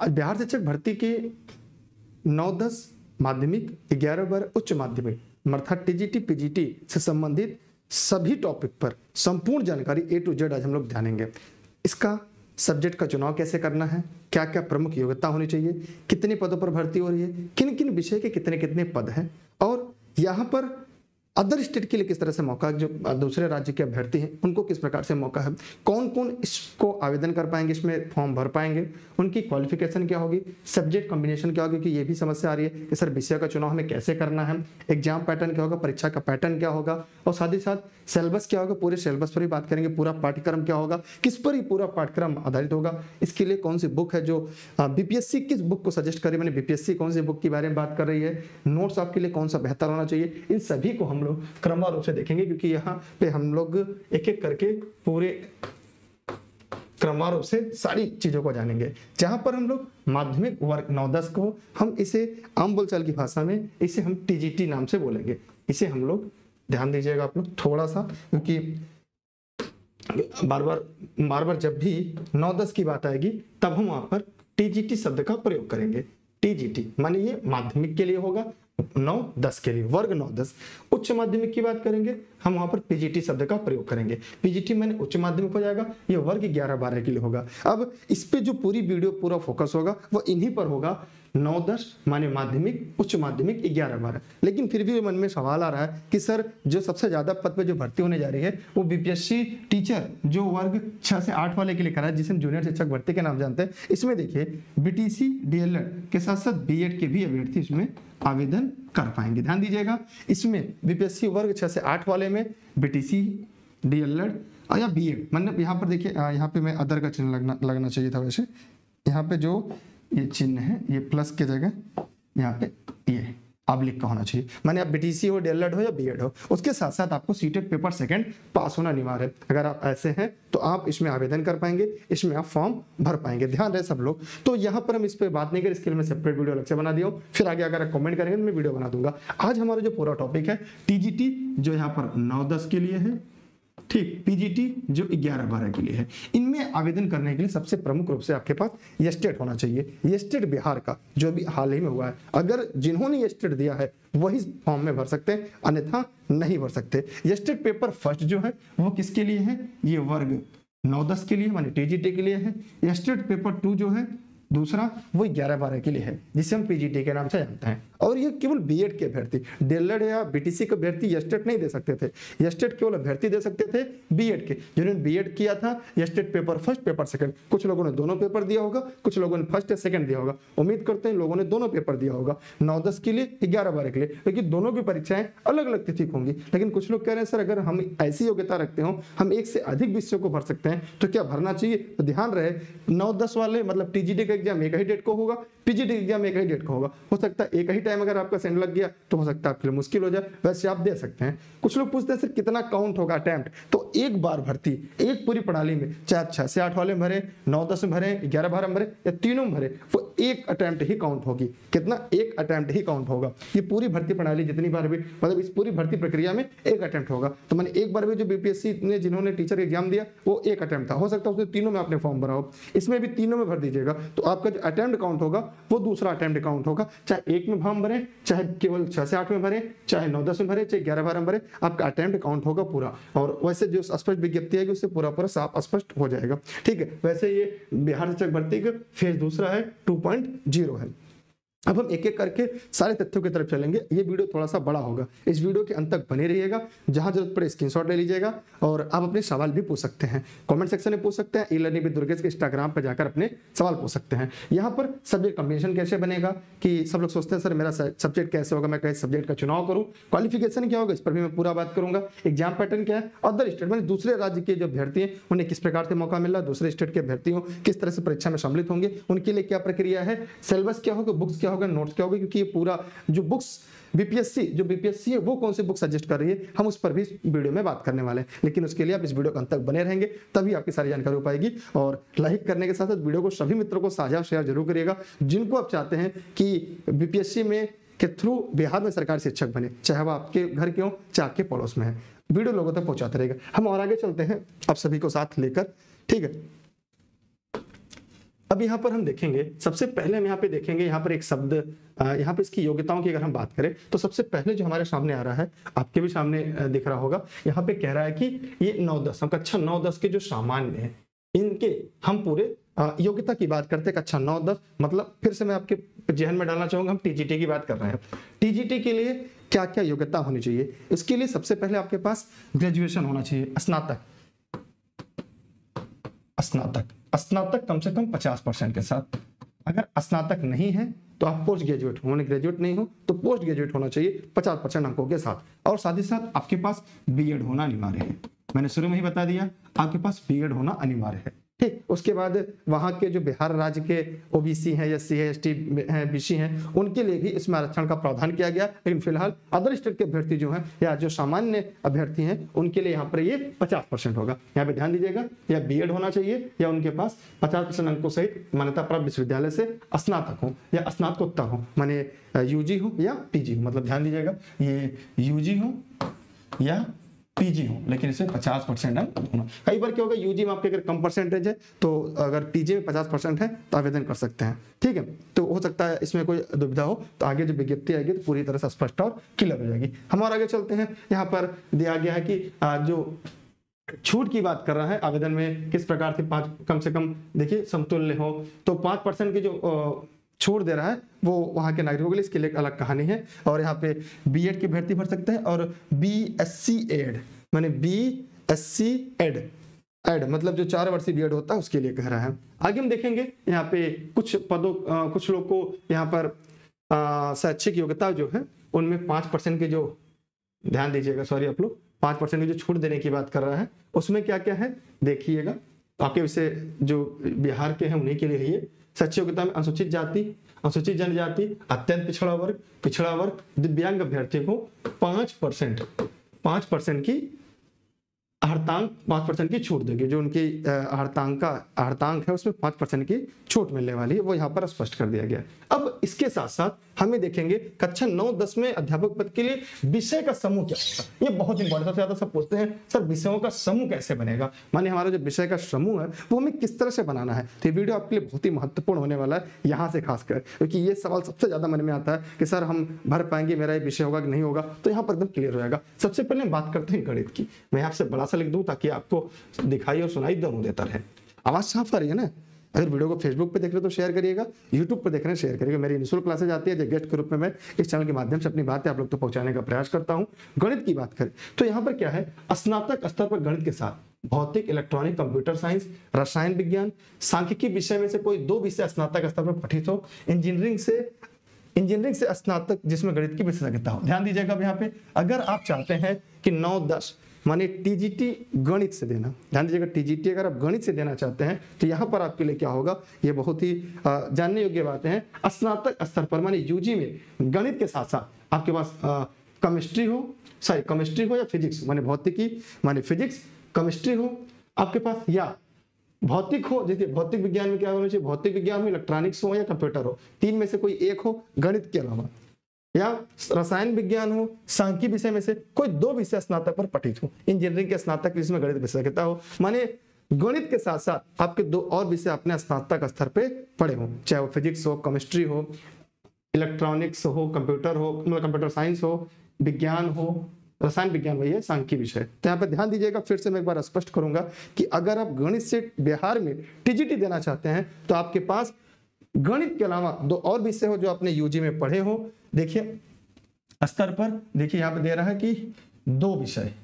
आज बिहार शिक्षक भर्ती के नौ, दस माध्यमिक, ग्यारह बारह उच्च माध्यमिक, अर्थात टीजीटी, पीजीटी से संबंधित सभी टॉपिक पर संपूर्ण जानकारी ए टू जेड आज हम लोग जानेंगे। इसका सब्जेक्ट का चुनाव कैसे करना है? क्या क्या प्रमुख योग्यता होनी चाहिए? कितने पदों पर भर्ती हो रही है? किन किन विषय के कितने कितने पद हैं? और यहाँ पर अदर स्टेट के लिए किस तरह से मौका है जो दूसरे राज्य के अभ्यर्थी हैं, उनको किस प्रकार से मौका है कौन कौन इसको आवेदन कर पाएँगे, इसमें फॉर्म भर पाएँगे, उनकी क्वालिफिकेशन क्या होगी सब्जेक्ट कॉम्बिनेशन क्या होगी, कि ये भी समस्या आ रही है, कि सर विषय का चुनाव हमें कैसे करना है एग्ज़ाम पैटर्न क्या होगा, परीक्षा का पैटर्न क्या होगा, और साथ ही साथ सिलेबस क्या होगा, पूरे सिलेबस पर ही बात करेंगे, पूरा पाठ्यक्रम क्या होगा, किस पर ही पूरा पाठ्यक्रम आधारित होगा, इसके लिए कौन सी बुक है जो बीपीएससी किस बुक को सजेस्ट करें मैंने बीपीएससी कौन सी बुक के बारे में बात कर रही है नोट्स आपके लिए कौन सा बेहतर होना चाहिए, इन सभी को हम लोग क्रमवार रूप से देखेंगे, क्योंकि यहाँ पे हम लोग एक एक करके पूरे क्रमवार रूप से सारी चीज़ों को जानेंगे। जहाँ पर हम लोग माध्यमिक वर्ग नौ दस को हम इसे आम बोलचाल की भाषा में इसे हम टीजीटी नाम से बोलेंगे। इसे हम लोग ध्यान दीजिएगा आप लोग थोड़ा सा, क्योंकि बार बार बार बार जब भी नौ दस की बात आएगी, तब हम वहाँ पर टीजीटी शब्द का प्रयोग करेंगे। टीजीटी माने ये माध्यमिक के लिए होगा नौ, दस के लिए, वर्ग नौ, दस। उच्च माध्यमिक की बात करेंगे, हम वहाँ पर पीजीटी शब्द का प्रयोग करेंगे। पीजीटी मैंने उच्च माध्यमिक हो जाएगा, ये वर्ग ग्यारह बारह के लिए होगा। अब इस पे जो पूरी वीडियो पूरा फोकस होगा, वो इन्हीं पर होगा। नौ दस, माने माध्यमिक, उच्च माध्यमिक, ग्यारह, बारह। लेकिन फिर भी मन में सवाल आ रहा है कि सर, जो सबसे ज़्यादा पद पर जो भर्ती होने जा रही है, वो बीपीएससी टीचर जो वर्ग छह से आठ वाले के लिए करा है, जिसे जूनियर शिक्षक भर्ती के नाम जानते हैं, इसमें देखिए बीटीसी डीएलएड के साथ साथ बीएड के भी अभ्यर्थी इसमें आवेदन कर पाएँगे। ध्यान दीजिएगा, इसमें बीपीएससी वर्ग छह से आठ वाले में बीटीसी डीएलएड या बीएड मतलब यहाँ पर देखिए, यहाँ पे मैं अदर का चिन्ह लगना लगना चाहिए था वैसे। यहाँ पे जो ये चिन्ह है, ये प्लस के जगह यहाँ पे ये अब्लिक का होना चाहिए। माने आप बीटीसी हो डीएलएड हो या बीएड हो, उसके साथ साथ आपको सीटेट पेपर सेकंड पास होना अनिवार्य है। अगर आप ऐसे हैं तो आप इसमें आवेदन कर पाएँगे, इसमें आप फॉर्म भर पाएँगे। ध्यान रहे सब लोग। तो यहाँ पर हम इस पर बात नहीं करें, इसके लिए मैं सेपरेट वीडियो अलग से बना दिया फिर आगे अगर आप कमेंट करेंगे तो मैं वीडियो बना दूँगा। आज हमारा जो पूरा टॉपिक है टीजीटी जो यहाँ पर नौ दस के लिए है ठीक पीजीटी जो 11 बारह के लिए है। इनमें आवेदन करने के लिए सबसे प्रमुख रूप से आपके पास स्टेट होना चाहिए। स्टेट बिहार का, जो भी हाल ही में हुआ है। अगर जिन्होंने स्टेट दिया है, वही फॉर्म में भर सकते हैं, अन्यथा नहीं भर सकते। स्टेट पेपर फ़र्स्ट जो है, वो किसके लिए है? ये वर्ग नौ दस के लिए, मानी टीजीटी के लिए है। स्टेट पेपर टू जो है, दूसरा, वो ग्यारह बारह के लिए है, जिसे हम पीजीटी के नाम से जानते हैं। और ये केवल बीएड के अभ्यर्थी डेलड या बीटीसी के अभ्यर्थी यस्टेट नहीं दे सकते थे। यस्टेट केवल अभ्यर्थी दे सकते थे बीएड के, जिन्होंने बीएड किया था STET paper first paper second कुछ लोगों ने दोनों पेपर दिया होगा, कुछ लोगों ने फ़र्स्ट या सेकंड दिया होगा। उम्मीद करते हैं लोगों ने दोनों पेपर दिया होगा, नौ दस के लिए ग्यारह बारह के लिए लेकिन दोनों की परीक्षाएँ अलग अलग तिथि होंगी। लेकिन कुछ लोग कह रहे हैं, सर, अगर हम ऐसी योग्यता रखते हो, हम एक से अधिक विषयों को भर सकते हैं तो क्या भरना चाहिए? तो ध्यान रहे, नौ दस वाले मतलब टीजीडी का एग्ज़ाम एक ही डेट को होगा पीजीटी एग्ज़ाम एक ही डेट को होगा। हो सकता है एक ही टाइम अगर आपका सेंड लग गया तो हो सकता है आपके लिए मुश्किल हो जाए। वैसे आप दे सकते हैं। कुछ लोग पूछते हैं, सर, कितना काउंट होगा अटैम्प्ट तो एक बार भर्ती, एक पूरी प्रणाली में, चाहे छह से आठ वाले में भरे, नौ, दस में भरे, ग्यारह, बारह में भरे, या तीनों में भरे, वो एक अटैम्प्ट ही काउंट होगी। कितना? एक अटैम्प्ट ही काउंट होगा। ये पूरी भर्ती प्रणाली जितनी बार भी मतलब इस पूरी भर्ती प्रक्रिया में एक अटैम्प्ट होगा। तो मैंने एक बार भी जो बीपीएससी ने, जिन्होंने टीचर एग्ज़ाम दिया, वो एक अटैम्प्ट था। हो सकता है उसने तीनों में आपने फॉर्म भरा हो। इसमें भी तीनों में भर दीजिएगा। तो आपका जो अटेम्प्ट काउंट होगा वो दूसरा अटेम्प्ट अकाउंट होगा। चाहे एक में फॉर्म भरे, चाहे केवल छह से आठ में भरे, चाहे नौ, दस में भरे, चाहे ग्यारह, बारह में भरे, आपका अटेम्प्ट अकाउंट होगा पूरा। और वैसे जो स्पष्ट विज्ञप्ति है उससे पूरा पूरा साफ़ स्पष्ट हो जाएगा। ठीक है, वैसे ये बिहार शिक्षक भर्ती का फ़ेज़ दूसरा है टू है। अब हम एक एक करके सारे तथ्यों की तरफ़ चलेंगे। ये वीडियो थोड़ा सा बड़ा होगा। इस वीडियो के अंत तक बने रहिएगा। जहाँ ज़रूरत पड़े स्क्रीनशॉट ले लीजिएगा और आप अपने सवाल भी पूछ सकते हैं। कमेंट सेक्शन में पूछ सकते हैं। ई लर्निंग विद दुर्गेश के इंस्टाग्राम पर जाकर अपने सवाल पूछ सकते हैं। यहाँ पर सब्जेक्ट कॉम्बिनेशन कैसे बनेगा? कि सब लोग सोचते हैं, सर, मेरा सब्जेक्ट कैसे होगा? मैं कैसे सब्जेक्ट का चुनाव करूँ? क्वालिफिकेशन क्या होगा? इस पर भी मैं पूरा बात करूँगा। एग्ज़ाम पैटर्न क्या है? अदर स्टेट मैंने दूसरे राज्य के जो अभ्यर्थी हैं, उन्हें किस प्रकार से मौका मिल दूसरे स्टेट के अभ्यर्थियों किस तरह से परीक्षा में सम्मिलित होंगे? उनके लिए क्या प्रक्रिया है? सिलेबस क्या होगा? बुक्स क्या होगा नोट्स क्या होगा? क्योंकि ये पूरा जो बुक्स बीपीएससी जो बीपीएससी है, वो कौन सी बुक सजेस्ट कर रही है? हम उस पर भी वीडियो में बात करने वाले हैं। लेकिन उसके लिए आप इस वीडियो के अंत तक बने रहेंगे, तभी आपकी सारी जानकारी हो पाएगी। और लाइक करने के साथ साथ वीडियो को सभी मित्रों को साझा शेयर ज़रूर करिएगा। जिनको आप चाहते हैं कि बीपीएससी में के थ्रू बिहार में सरकारी शिक्षक बने, चाहे वो आपके घर के हो, चाहे आपके पड़ोस में है वीडियो लोगों तक पहुंचाते रहेगा। हम और आगे चलते हैं, आप सभी को साथ लेकर, ठीक है? अब यहाँ पर हम देखेंगे, सबसे पहले हम यहाँ पे देखेंगे, यहाँ पर एक शब्द यहाँ पे इसकी योग्यताओं की अगर हम बात करें तो सबसे पहले जो हमारे सामने आ रहा है, आपके भी सामने दिख रहा होगा, यहाँ पे कह रहा है कि ये नौ दस, हम कक्षा नौ दस के जो सामान्य है, इनके हम पूरे योग्यता की बात करते हैं, कक्षा नौ दस मतलब फिर से मैं आपके जहन में डालना चाहूँगा, हम टीजीटी की बात कर रहे हैं। टीजीटी के लिए क्या क्या योग्यता होनी चाहिए? इसके लिए सबसे पहले आपके पास ग्रेजुएशन होना चाहिए, स्नातक। स्नातक। स्नातक कम से कम 50 परसेंट के साथ। अगर स्नातक नहीं है तो आप पोस्ट ग्रेजुएट हो। ग्रेजुएट नहीं हो तो पोस्ट ग्रेजुएट होना चाहिए 50 परसेंट अंकों के साथ। और साथ ही साथ आपके पास बीएड होना अनिवार्य है। मैंने शुरू में ही बता दिया, आपके पास बीएड होना अनिवार्य है। ठीक उसके बाद वहाँ के जो बिहार राज्य के ओबीसी हैं या सी है एस टी हैं बीसी हैं, उनके लिए भी इसमें आरक्षण का प्रावधान किया गया। लेकिन फ़िलहाल अदर स्टेट के अभ्यर्थी जो हैं या जो सामान्य अभ्यर्थी हैं, उनके लिए यहाँ पर ये पचास परसेंट होगा। यहाँ पे ध्यान दीजिएगा, या बी होना चाहिए, या उनके पास पचास परसेंट अंकों सहित मान्यता प्राप्त विश्वविद्यालय से स्नातक हो या स्नातकोत्तर हो, माने यूजी हो या हो। मतलब ध्यान दीजिएगा, ये यूजी हो या पीजी हो, लेकिन इसमें पचास परसेंट अंक होना। कई बार क्या होगा यूजी में आपके अगर कम परसेंटेज है तो अगर पीजी में पचास परसेंट है तो आवेदन कर सकते हैं। ठीक है? तो हो सकता है इसमें कोई दुविधा हो तो आगे जो विज्ञप्ति आएगी तो पूरी तरह से स्पष्ट और क्लियर हो जाएगी। हम और आगे चलते हैं। यहाँ पर दिया गया है कि जो छूट की बात कर रहा है, आवेदन में किस प्रकार से पाँच, कम से कम, देखिए, समतुल्य हो। तो पाँच परसेंट की जो छोड़ दे रहा है, वो वहाँ के नागरिकों के लिए इसके लिए एक अलग कहानी है और यहाँ पे बी एड की भर्ती भर सकते हैं और बी एस सी एड मैंने B S C Ed Ed मतलब जो चार वर्षीय बीएड होता है उसके लिए कह रहा है। आगे हम देखेंगे यहाँ पे कुछ पदों कुछ लोग को यहाँ पर शैक्षिक योग्यता जो है, उनमें पाँच परसेंट के जो, ध्यान दीजिएगा, सॉरी आप लोग, पाँच परसेंट की जो छूट देने की बात कर रहा है, उसमें क्या क्या है, देखिएगा। आपके विषय जो बिहार के हैं उन्हीं के लिए ये सच्ची योग्यता में अनुसूचित जाति, अनुसूचित जनजाति, अत्यंत पिछड़ा वर्ग पिछड़ा वर्ग, दिव्यांग अभ्यर्थियों को पाँच परसेंट पाँच परसेंट की हड़तांक पाँच परसेंट की छूट देगी। जो उनकी हड़तांक का हड़तांक है, उसमें पाँच परसेंट की छूट मिलने वाली है, वो यहाँ पर स्पष्ट कर दिया गया। अब इसके साथ साथ हमें देखेंगे कक्षा नौ, दस में अध्यापक पद के लिए विषय का समूह क्या होगा ये बहुत इंपॉर्टेंट सबसे ज़्यादा सब पूछते हैं, सर, विषयों का समूह कैसे बनेगा? माने हमारा जो विषय का समूह है, वो हमें किस तरह से बनाना है? तो ये वीडियो आपके लिए बहुत ही महत्वपूर्ण होने वाला है यहाँ से खासकर, क्योंकि ये सवाल सबसे ज़्यादा मन में आता है कि, सर, हम भर पाएँगे, मेरा ये विषय होगा कि नहीं होगा? तो यहाँ पर एकदम क्लियर हो जाएगा। सबसे पहले बात करते हैं गणित की। मैं आपसे बड़ा सा लिख दूँ ताकि आपको दिखाई और सुनाई दोनों देता रहे। आवाज़ साफ़ आ रही है ना? अगर वीडियो को फेसबुक पे देख रहे हो तो शेयर करिएगा यूट्यूब पर देख रहे हैं शेयर करिएगा। मेरी निःशुल्क क्लासेज आती है गेस्ट के रूप में मैं इस चैनल के माध्यम से अपनी बातें आप लोग तो पहुँचाने का प्रयास करता हूँ। गणित की बात करें तो यहाँ पर क्या है? स्नातक स्तर पर गणित के साथ, भौतिक इलेक्ट्रॉनिक कंप्यूटर साइंस रसायन विज्ञान, सांख्यिकी विषय में से कोई दो विषय स्नातक स्तर पर पठित हो। इंजीनियरिंग से इंजीनियरिंग से स्नातक, जिसमें गणित की विशेषज्ञता हो। ध्यान दीजिएगा यहाँ पे, अगर आप चाहते हैं कि नौ दस माने टीजीटी गणित से देना। ध्यान दीजिएगा टीजीटी अगर आप गणित से देना चाहते हैं तो यहाँ पर आपके लिए क्या होगा? ये बहुत ही जानने योग्य बातें हैं। स्नातक स्तर पर माने यूजी में गणित के साथ साथ आपके पास केमिस्ट्री हो सॉरी केमिस्ट्री हो या फिजिक्स माने भौतिकी, माने फिजिक्स केमिस्ट्री हो, आपके पास या भौतिक हो, जैसे भौतिक विज्ञान में क्या होना चाहिए? भौतिक विज्ञान हो इलेक्ट्रॉनिक्स हो या कंप्यूटर हो। तीन में से कोई एक हो, गणित के अलावा। या रसायन विज्ञान हो, सांख्यिक विषय में से कोई दो विषय स्नातक पर पठित हो। इंजीनियरिंग के स्नातक जिसमें गणित विशेषज्ञता हो। माने गणित के साथ साथ आपके दो और विषय अपने स्नातक स्तर पे पढ़े हो। चाहे वो फिजिक्स हो, केमिस्ट्री हो, इलेक्ट्रॉनिक्स हो, कंप्यूटर हो मतलब कंप्यूटर साइंस हो, विज्ञान हो, रसायन विज्ञान वही है सांख्यिक विषय तो यहाँ पे ध्यान दीजिएगा, फिर से मैं एक बार स्पष्ट करूँगा कि अगर आप गणित से बिहार में टीजीटी देना चाहते हैं तो आपके पास गणित के अलावा दो और विषय हो जो आपने यूजी में पढ़े हो, देखिए, स्तर पर, देखिए, यहाँ पे दे रहा है कि दो विषय।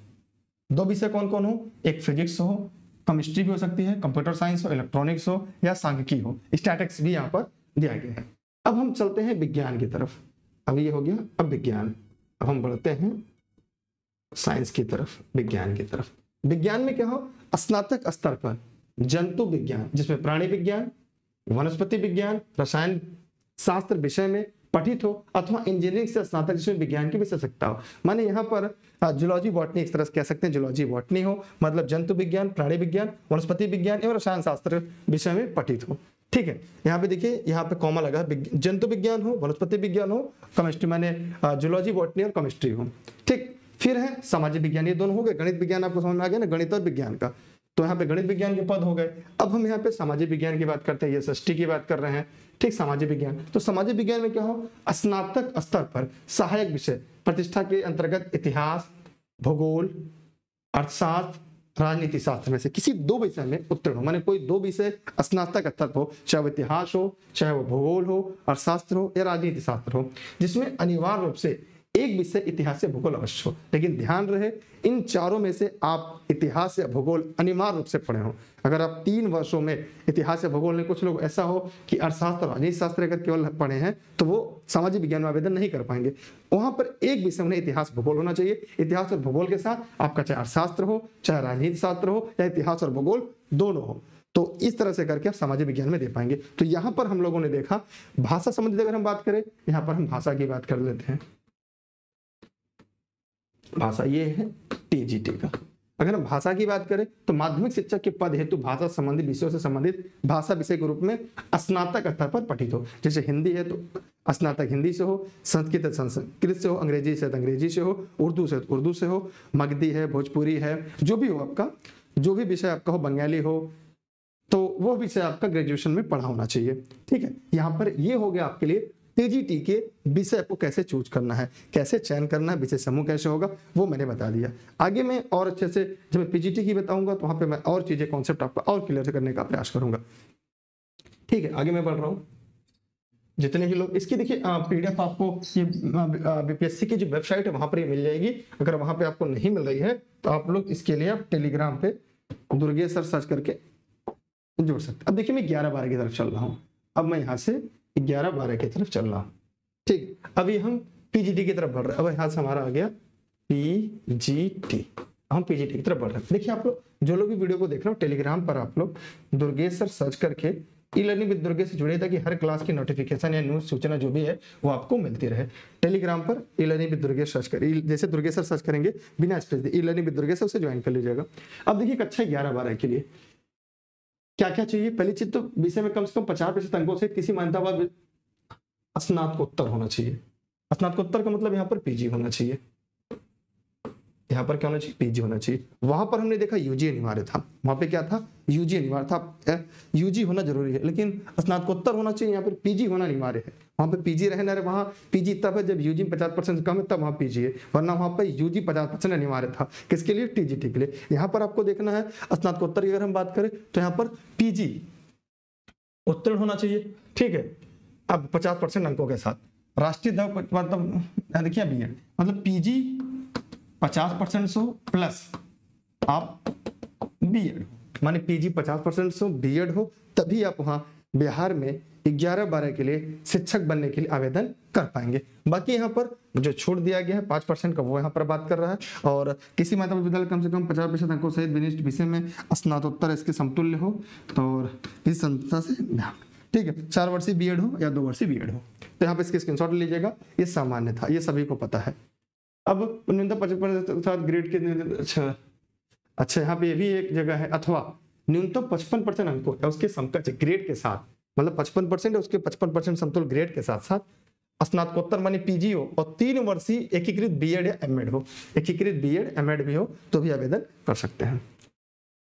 दो विषय कौन कौन हो? एक फिजिक्स हो, केमिस्ट्री भी हो सकती है, कंप्यूटर साइंस हो, इलेक्ट्रॉनिक्स हो, या सांख्यिकी हो। स्टैटिक्स भी यहाँ पर दिया गया है। अब हम चलते हैं विज्ञान की तरफ़। अब ये हो गया अब विज्ञान अब हम बढ़ते हैं साइंस की तरफ़, विज्ञान की तरफ़। विज्ञान में क्या हो? स्नातक स्तर पर जंतु विज्ञान, जिसमें प्राणी विज्ञान वनस्पति विज्ञान, रसायन शास्त्र विषय में पठित हो अथवा इंजीनियरिंग से स्नातक जिसमें विज्ञान की विशेषज्ञता हो। माने यहाँ पर जुलॉजी बॉटनी एक तरह से कह सकते हैं जुलॉजी बॉटनी हो मतलब जंतु विज्ञान, प्राणी विज्ञान, वनस्पति विज्ञान एवं रसायन शास्त्र विषय में पठित हो। ठीक है, यहाँ पे देखिए, यहाँ पे कॉमा लगा जंतु विज्ञान हो, वनस्पति विज्ञान हो केमिस्ट्री माने जुलॉजी बॉटनी और केमिस्ट्री हो। ठीक, फिर है, सामाजिक विज्ञान, ये दोनों हो गए, गणित विज्ञान आपको समझ में आ गया ना, गणित और विज्ञान का। तो यहाँ पे गणित विज्ञान के पद हो गए। अब हम यहाँ पे सामाजिक विज्ञान की बात करते हैं, ये षष्ठी की बात कर रहे हैं। ठीक सामाजिक विज्ञान। तो सामाजिक विज्ञान में क्या हो? स्नातक स्तर पर सहायक विषय, प्रतिष्ठा के अंतर्गत इतिहास, भूगोल, अर्थशास्त्र, राजनीति शास्त्र में से किसी दो विषय में उत्तीर्ण हो। माने कोई दो विषय स्नातक स्तर हो, चाहे वो इतिहास हो, चाहे वो भूगोल हो, अर्थशास्त्र हो या राजनीति शास्त्र हो, जिसमें अनिवार्य रूप से एक विषय इतिहास या भूगोल अवश्य हो। लेकिन ध्यान रहे, इन चारों में से आप इतिहास या भूगोल अनिवार्य रूप से पढ़े हो। अगर आप तीन वर्षों में इतिहास या भूगोल में कुछ लोग ऐसा हो कि अर्थशास्त्र और राजनीति शास्त्र अगर केवल पढ़े हैं तो वो सामाजिक विज्ञान में आवेदन नहीं कर पाएँगे। वहाँ पर एक विषय उन्हें इतिहास भूगोल होना चाहिए। इतिहास और भूगोल के साथ आपका चाहे अर्थशास्त्र हो, चाहे राजनीति शास्त्र हो, या इतिहास और भूगोल दोनों हो तो इस तरह से करके आप सामाजिक विज्ञान में दे पाएँगे। तो यहाँ पर हम लोगों ने देखा, भाषा संबंधित अगर हम बात करें, यहाँ पर हम भाषा की बात कर लेते हैं। भाषा ये है टीजीटी का अगर हम भाषा की बात करें तो माध्यमिक शिक्षक के पद हेतु भाषा संबंधी विषयों से संबंधित भाषा विषय के रूप में स्नातक स्तर पर पठित हो। जैसे हिंदी है तो स्नातक हिंदी से हो, संस्कृत संस्कृत से हो, अंग्रेज़ी से अंग्रेज़ी से हो, उर्दू से उर्दू से हो, मगधी है, भोजपुरी है, जो भी हो आपका, जो भी विषय आपका हो, बंगाली हो तो वो विषय आपका ग्रेजुएशन में पढ़ा होना चाहिए। ठीक है? यहाँ पर ये हो गया आपके लिए टीजीटी के विषय को कैसे चूज़ करना है, कैसे चयन करना है, विषय समूह कैसे होगा, वो मैंने बता दिया। आगे मैं और अच्छे से, जब मैं पीजीटी की बताऊँगा तो वहाँ पे मैं और चीज़ें कॉन्सेप्ट आपका और क्लियर करने का प्रयास करूँगा। ठीक है, आगे मैं बढ़ रहा हूँ। जितने भी लोग, इसकी देखिए पीडीएफ आपको ये बीपीएससी की जो वेबसाइट है, वहाँ पर ये मिल जाएगी। अगर वहाँ पे आपको नहीं मिल रही है तो आप लोग इसके लिए आप टेलीग्राम पे दुर्गेश सर सर्च करके, जुड़ सकते अब देखिए, मैं ग्यारह बारह की तरफ़ चल रहा हूँ। अब मैं यहाँ से ग्यारह बारह की तरफ़ चल रहा ठीक, अभी हम पीजीटी की तरफ़ बढ़ रहे हैं। अब से हमारा आ गया पीजीटी हम पीजीटी की तरफ़ बढ़ रहे हैं। देखिए, आप लोग जो लोग भी वीडियो को देख रहे हो टेलीग्राम पर आप लोग दुर्गेश सर सर्च करके ई लर्निंग विद दुर्गे से जुड़े ताकि हर क्लास की नोटिफिकेशन या न्यूज़ सूचना जो भी है, वो आपको मिलती रहे। टेलीग्राम पर e learning with Durge search कर जैसे दुर्गे सर सर्च करेंगे, बिना space e learning with Durge से उसे ज्वाइन कर लीजिएगा। अब देखिए कक्षा ग्यारह बारह के लिए। क्या क्या चाहिए? पहली चीज़ तो विषय में कम से कम पचास प्रतिशत अंकों से किसी मान्यता स्नातकोत्तर होना चाहिए। स्नातकोत्तर का मतलब यहाँ पर पीजी होना चाहिए। यहाँ पर क्या होना चाहिए? पीजी होना चाहिए। वहाँ पर हमने देखा यूजी अनिवार्य था। वहाँ पे क्या था? यूजी अनिवार्य था। यूजी होना ज़रूरी है, लेकिन स्नातकोत्तर होना चाहिए, यहाँ पर पीजी होना अनिवार्य है। वहाँ पे पीजी रहना रहे वहाँ पीजी तब है जब यूजी पचास परसेंट कम है, तब वहाँ पीजी है, वरना वहाँ पर यूजी पचास परसेंट अनिवार्य था। किसके लिए? टीजीटी के लिए। यहाँ पर आपको देखना है, स्नातकोत्तर की अगर हम बात करें तो यहाँ पर पीजी उत्तीर्ण होना चाहिए। ठीक है? अब पचास परसेंट अंकों के साथ। राष्ट्रीय मतलब देखिए बी मतलब पीजी पचास परसेंट सो प्लस। आप बी एड हो। माने पीजी पचास परसेंट सो बी एड हो, तभी आप वहाँ बिहार में ग्यारह बारह के लिए शिक्षक बनने के लिए आवेदन कर पाएँगे। बाकी यहाँ पर जो छूट दिया गया है, पाँच परसेंट का वो यहाँ पर बात कर रहा है। और किसी माध्यमिक विद्यालय कम से कम पचास प्रतिशत अंकों सहित विनिष्ट विषय में स्नातोत्तर इसके समतुल्य हो। तो और इस संस्था से ठीक है, चार वर्षीय बी हो या दो वर्षीय बी हो। तो यहाँ पे इसके स्क्रीनशॉट लीजिएगा। ये सामान्य था, ये सभी को पता है। अब न्यूनतम पचपन ग्रेड के अच्छा। अच्छा यहाँ पे ये भी एक जगह है, अथवा न्यूनतम पचपन परसेंट अंकों या उसके समकक्ष ग्रेड के साथ। मतलब पचपन परसेंट उसके पचपन परसेंट समतुल ग्रेड के साथ साथ स्नातकोत्तर मानी पीजी हो, और तीन वर्षीय एकीकृत बीएड या एमएड हो। एकीकृत बीएड एमएड भी हो तो भी आवेदन कर सकते हैं।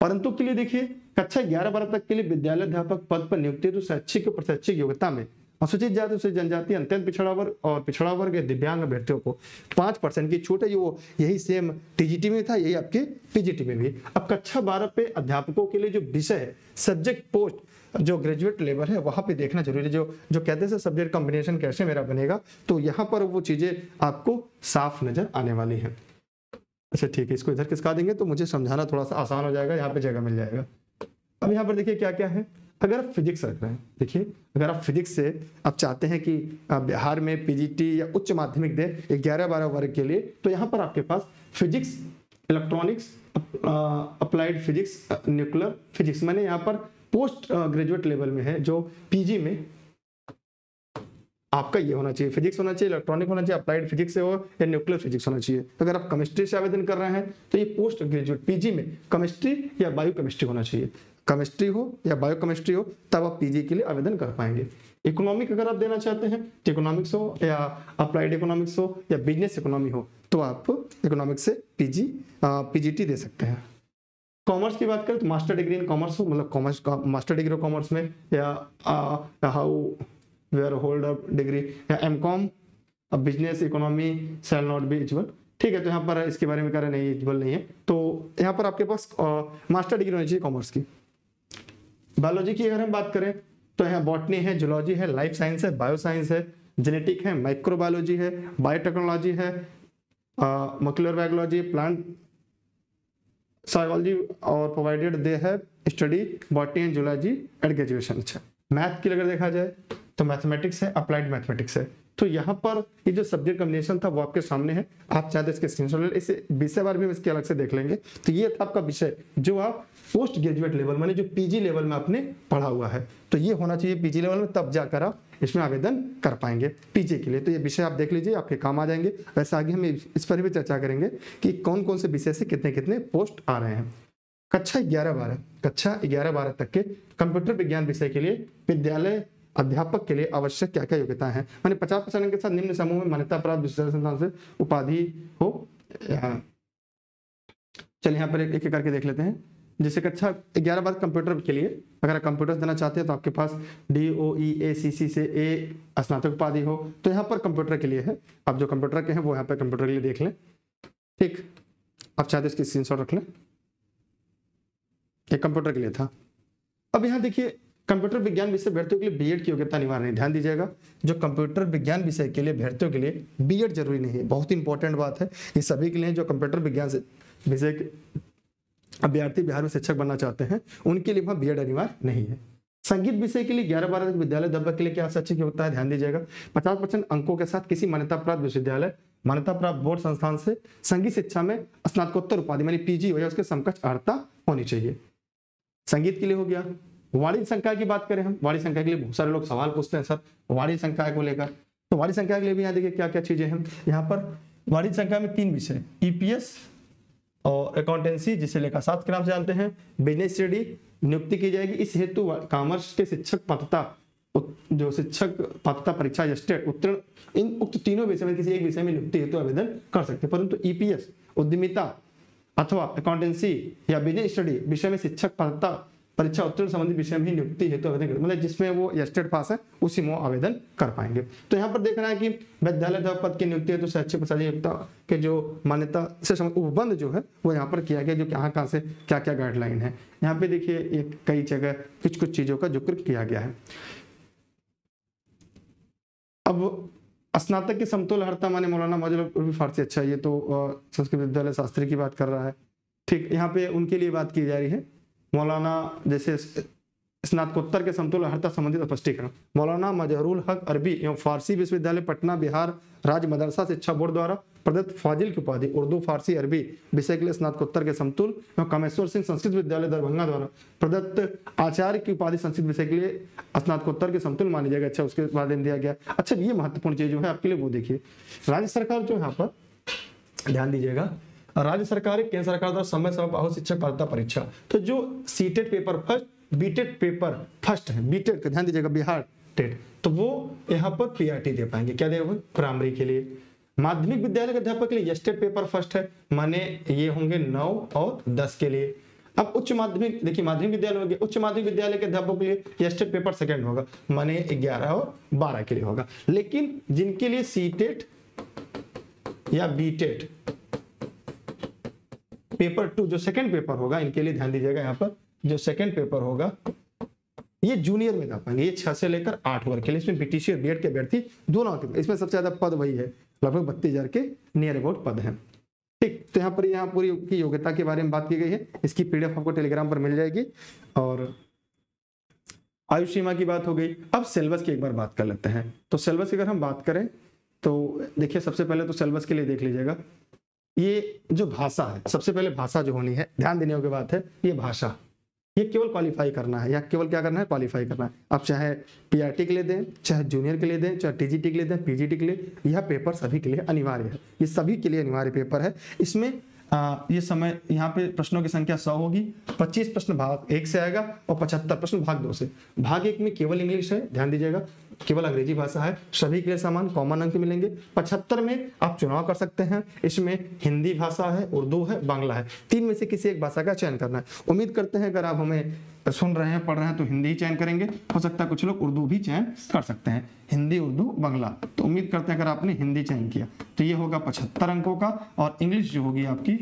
परंतु के लिए देखिए, कक्षा ग्यारह बारह तक के लिए विद्यालय अध्यापक पद पर नियुक्ति तो शैक्षिक और प्रशैक्षिक योग्यता में अनुसूचित जाति से जनजाति अत्यंत पिछड़ा वर्ग और पिछड़ा वर्ग के दिव्यांग अभ्यर्थियों को पाँच परसेंट की छूट है। जो यही सेम टीजीटी में था, यही आपके पीजीटी में भी अब कक्षा बारह पे अध्यापकों के लिए जो विषय है सब्जेक्ट पोस्ट जो ग्रेजुएट लेवल है, वहाँ पे देखना ज़रूरी है। जो जो कहते हैं सब्जेक्ट कॉम्बिनेशन कैसे मेरा बनेगा तो यहाँ पर वो चीज़ें आपको साफ़ नज़र आने वाली है। अच्छा ठीक है, इसको इधर किसका देंगे तो मुझे समझाना थोड़ा सा आसान हो जाएगा, यहाँ पे जगह मिल जाएगा। अब यहाँ पर देखिए क्या क्या है। अगर आप फिजिक्स रख रहे हैं, देखिए, अगर आप फिजिक्स से आप चाहते हैं कि बिहार में पीजीटी या उच्च माध्यमिक दे ग्यारह बारह वर्ग के लिए तो यहाँ पर आपके पास physics, electronics applied physics, nuclear physics. मैंने यहाँ पर पोस्ट ग्रेजुएट लेवल में है, जो पीजी में आपका ये होना चाहिए। फिजिक्स होना चाहिए, इलेक्ट्रॉनिक होना चाहिए, अप्लाइड फिजिक्स से हो या न्यूक्लियर फिजिक्स होना चाहिए। अगर आप केमिस्ट्री से आवेदन कर रहे हैं तो ये पोस्ट ग्रेजुएट पीजी में केमिस्ट्री या बायो केमिस्ट्री होना चाहिए। केमिस्ट्री हो या बायो केमिस्ट्री हो, तब आप पीजी के लिए आवेदन कर पाएँगे। इकोनॉमिक अगर आप देना चाहते हैं तो इकोनॉमिक्स हो या अप्लाइड इकोनॉमिक्स हो या बिज़नेस इकोनॉमी हो तो आप इकोनॉमिक्स से पीजी पीजीटी दे सकते हैं। कॉमर्स की बात करें तो मास्टर डिग्री इन कॉमर्स हो मतलब कॉमर्स मास्टर डिग्री कॉमर्स में, या how where hold up degree या एम कॉम अब business economy shall not be eligible ठीक है तो यहाँ पर इसके बारे में कह रहे नहीं इजबल नहीं है। तो यहाँ पर आपके पास मास्टर डिग्री होनी चाहिए कॉमर्स की। बायोलॉजी की अगर हम बात करें तो यहाँ बॉटनी है, जुलॉजी है, लाइफ साइंस है बायो साइंस है, जेनेटिक है, माइक्रोबायोलॉजी है, बायोटेक्नोलॉजी है मोक्यूलर बायोलॉजी, प्लांट साइकोलॉजी और प्रोवाइडेड दे है, study botany and zoology and graduation math की अगर देखा जाए तो मैथमेटिक्स है, अप्लाइड मैथमेटिक्स है। तो यहाँ पर ये जो सब्जेक्ट कॉम्बिनेशन था, वो आपके सामने है। आप चाहते इसके स्क्रीनशॉट इस विषय बार भी हम इसके अलग से देख लेंगे। तो ये था आपका विषय, जो आप पोस्ट ग्रेजुएट लेवल माने जो पीजी लेवल में आपने पढ़ा हुआ है। तो ये होना चाहिए पीजी लेवल में, तब जाकर आप इसमें आवेदन कर पाएँगे पीजी के लिए। तो ये विषय आप देख लीजिए, आपके काम आ जाएँगे। वैसे आगे हम इस पर भी चर्चा करेंगे कि कौन कौन से विषय से कितने कितने पोस्ट आ रहे हैं। कक्षा ग्यारह बारह, कक्षा ग्यारह बारह तक के कंप्यूटर विज्ञान विषय के लिए विद्यालय अध्यापक के लिए आवश्यक क्या क्या योग्यता है? मैंने पचास परसेंट के साथ निम्न समूह में मान्यता प्राप्त विश्वविद्यालय संस्थान से उपाधि हो चलिए यहाँ पर एक एक करके देख लेते हैं। जैसे कक्षा ग्यारह बार कंप्यूटर के लिए अगर आप कंप्यूटर देना चाहते हैं तो आपके पास डी ओ ई ए सी सी से ए स्नातक उपाधि हो। तो यहाँ पर कंप्यूटर के लिए है। आप जो कंप्यूटर के हैं वो यहाँ पर कंप्यूटर के लिए देख लें। ठीक। आप चाहते इसकी स्क्रीन रख लें। ये कंप्यूटर के लिए था। अब यहाँ देखिए कंप्यूटर विज्ञान विषय अभ्यर्थियों के लिए बीएड की योग्यता अनिवार्य नहीं। ध्यान दीजिएगा, जो कंप्यूटर विज्ञान विषय के लिए अभ्यर्थियों के लिए बीएड ज़रूरी नहीं है। बहुत इंपॉर्टेंट बात है। ये सभी के लिए जो कंप्यूटर विज्ञान विषय के अभ्यर्थी बिहार में शिक्षक बनना चाहते हैं, उनके लिए वहाँ बीएड अनिवार्य नहीं है। संगीत विषय के लिए ग्यारह बारह विद्यालय दबक के लिए क्या शैक्षिक होता है? ध्यान दीजिएगा। पचास परसेंट अंकों के साथ किसी मान्यता प्राप्त विश्वविद्यालय मान्यता प्राप्त बोर्ड संस्थान से संगीत शिक्षा में स्नातकोत्तर उपाधि मानी पीजी हो या उसके समकक्ष अर्हता होनी चाहिए। संगीत के लिए हो गया। वाणिज्य संख्या की बात करें हम वाणिज्य संख्या के लिए बहुत सारे लोग सवाल पूछते हैं सर वाणिज्य संख्या को लेकर। तो वाणिज्य संख्या के लिए भी यहाँ देखिए क्या क्या चीज़ें हैं। यहाँ पर वाणिज्य संख्या में तीन विषय ईपीएस और अकाउंटेंसी जिसे लेखा शास्त्र के नाम से जानते हैं। बिज़नेस स्टडी नियुक्ति की जाएगी। इस हेतु कॉमर्स के शिक्षक पात्रता जो शिक्षक पात्रता परीक्षा स्टेट उत्तीर्ण, इन उक्त तीनों विषय में किसी एक विषय में नियुक्ति हेतु आवेदन कर सकते हैं। परंतु ईपीएस उद्यमिता अथवा अकाउंटेंसी या बिज़नेस स्टडी विषय में शिक्षक पात्रता परीक्षा उत्तीर्ण संबंधित विषय में ही नियुक्ति हेतु तो आवेदन मतलब जिसमें वो स्टेट पास है, उसी में आवेदन कर पाएँगे। तो यहाँ पर देखना है कि विद्यालय अध्यापक पद की नियुक्ति हेतु शैक्षिक प्रसारिता के जो मान्यता से उपबंध जो है, वो यहाँ पर किया गया, जो कहाँ कहाँ से क्या क्या गाइडलाइन है। यहाँ पे देखिए कई जगह कुछ कुछ चीज़ों का ज़िक्र किया गया है। अब स्नातक की समतोल हरता माने मौलाना मौजूद फारसी अच्छा ये तो संस्कृत विद्यालय शास्त्री की बात कर रहा है। ठीक, यहाँ पे उनके लिए बात की जा रही है। मौलाना जैसे स्नातकोत्तर के समतुल अर्थता संबंधित स्पष्टीकरण। मौलाना मजहरुल हक अरबी एवं फारसी विश्वविद्यालय पटना, बिहार राज्य मदरसा शिक्षा बोर्ड द्वारा प्रदत्त फाजिल की उपाधि, उर्दू, फारसी, अरबी विषय के लिए स्नातकोत्तर के समतुल एवं कामेश्वर सिंह संस्कृत विद्यालय दरभंगा द्वारा प्रदत्त आचार्य की उपाधि संस्कृत विषय के लिए स्नातकोत्तर के समतुल मानी जाएगा। अच्छा उसके बाद दिया गया। अच्छा ये महत्वपूर्ण चीज़ जो है आपके लिए वो देखिए। राज्य सरकार जो यहाँ पर, ध्यान दीजिएगा राज्य सरकार केंद्र सरकार द्वारा समय समय पर शिक्षक पात्रता परीक्षा। तो जो CTET paper first BTET paper first है बीटेट का, ध्यान दीजिएगा, बिहार टेट तो वो यहाँ पर पीआरटी दे पाएँगे। क्या देगा प्राइमरी के लिए। माध्यमिक विद्यालय के अध्यापक के लिए स्टेट पेपर फ़र्स्ट है, माने ये होंगे नौ और दस के लिए। अब उच्च माध्यमिक, देखिए माध्यमिक विद्यालय हो उच्च माध्यमिक विद्यालय के अध्यापकों के लिए स्टेट पेपर सेकंड होगा, माने ग्यारह और बारह के लिए होगा। लेकिन जिनके लिए सी टेट या बी टेट पेपर टू जो सेकंड पेपर होगा, इनके लिए ध्यान दीजिएगा यहाँ पर, जो सेकंड पेपर होगा, ये जूनियर में जा पाएँगे ये छह से लेकर आठ वर्ग के लिए, इसमें बीटीसी और बीएड के अभ्यर्थी दोनों आते इसमें सबसे ज़्यादा पद वही है, लगभग बत्तीस हज़ार के नियर अबाउट पद है। ठीक तो यहाँ पर यहाँ पूरी की योग्यता के बारे में बात की गई है, इसकी पीडीएफ आपको टेलीग्राम पर मिल जाएगी, और आयु सीमा की बात हो गई। अब सिलेबस की एक बार बात कर लेते हैं। तो सिलेबस की अगर हम बात करें तो देखिए, सबसे पहले तो सिलेबस के लिए देख लीजिएगा। ये जो भाषा है सबसे पहले भाषा जो होनी है ध्यान देने की बात है ये भाषा। ये केवल क्वालिफाई करना है या केवल क्या करना है? क्वालिफाई करना है। आप चाहे पीआरटी के लिए दें चाहे जूनियर के लिए दें चाहे टीजीटी के लिए दें पीजीटी के लिए यह पेपर सभी के लिए अनिवार्य है। ये सभी के लिए अनिवार्य पेपर है। इसमें आ, ये समय यहाँ पे प्रश्नों की संख्या सौ होगी। 25 प्रश्न भाग एक से आएगा और 75 प्रश्न भाग दो से। भाग एक में केवल इंग्लिश है ध्यान दीजिएगा। केवल अंग्रेज़ी भाषा है। सभी के लिए समान कॉमन अंक मिलेंगे। पचहत्तर में आप चुनाव कर सकते हैं। इसमें हिंदी भाषा है, उर्दू है, बांग्ला है। तीन में से किसी एक भाषा का चयन करना है। उम्मीद करते हैं, अगर आप हमें सुन रहे हैं, पढ़ रहे हैं तो हिंदी ही चयन करेंगे। हो सकता है कुछ लोग उर्दू भी चयन कर सकते हैं। हिंदी, उर्दू, बांग्ला। तो उम्मीद करते हैं, अगर आपने हिंदी चयन किया तो ये होगा पचहत्तर अंकों का और इंग्लिश जो होगी आपकी,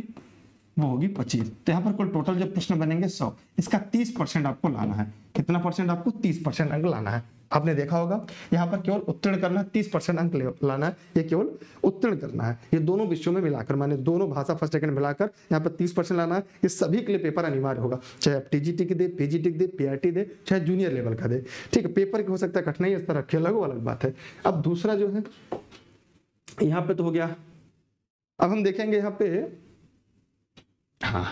वो होगी पच्चीस। तो यहाँ पर कुल टोटल जब प्रश्न बनेंगे सौ, इसका तीस परसेंट आपको लाना है। कितना परसेंट आपको? तीस परसेंट अंक लाना है। आपने देखा होगा, यहाँ पर केवल उत्तीर्ण करना है तीस परसेंट अंक लाना है। ये केवल उत्तीर्ण करना है। ये दोनों विषयों में मिलाकर, माने दोनों भाषा फ़र्स्ट सेकंड मिलाकर, यहाँ पर तीस परसेंट लाना है। ये सभी के लिए पेपर अनिवार्य होगा। चाहे आप टीजीटी की दे पीजीटी की दे पीआरटी दे, चाहे जूनियर लेवल का दे। ठीक है पेपर की हो सकता है कठिनाई, इस तरह रखे अलग अलग बात है। अब दूसरा जो है, यहाँ पे तो हो गया। अब हम देखेंगे यहाँ पे हाँ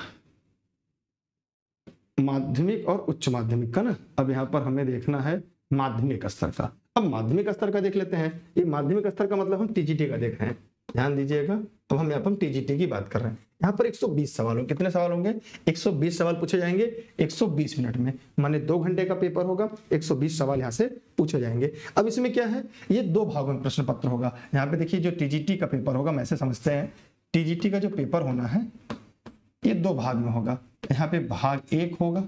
माध्यमिक और उच्च माध्यमिक का ना। अब यहाँ पर हमें देखना है माध्यमिक स्तर का। अब माध्यमिक स्तर का देख लेते हैं। ये माध्यमिक स्तर का मतलब हम टीजीटी का देख रहे हैं। ध्यान दीजिएगा अब हम यहाँ पर टीजीटी की बात कर रहे हैं। यहाँ पर 120 सवाल होंगे। कितने सवाल होंगे? 120 सवाल पूछे जाएँगे 120 मिनट में। माने दो घंटे का पेपर होगा 120 सवाल यहाँ से पूछे जाएँगे। अब इसमें क्या है? ये दो भागों में प्रश्न पत्र होगा। यहाँ पे देखिए जो टीजीटी का पेपर होगा मैं समझते हैं। टीजीटी का जो पेपर होना है, ये दो भाग में होगा। यहाँ पे भाग एक होगा,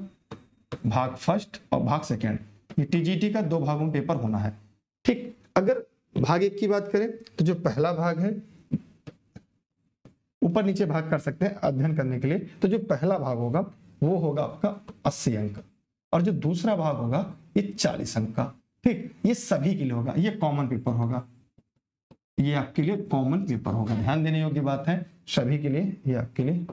भाग फ़र्स्ट और भाग सेकेंड। टीजीटी का दो भागों में पेपर होना है। ठीक, अगर भाग एक की बात करें तो जो पहला भाग है, ऊपर नीचे भाग कर सकते हैं अध्ययन करने के लिए तो जो पहला भाग होगा, वो होगा आपका अस्सी अंक। और जो दूसरा भाग होगा, ये चालीस अंक का। ठीक, ये सभी के लिए होगा, ये कॉमन पेपर होगा। ये आपके लिए कॉमन पेपर होगा। ध्यान देने योग्य बात है, सभी के लिए, ये आपके लिए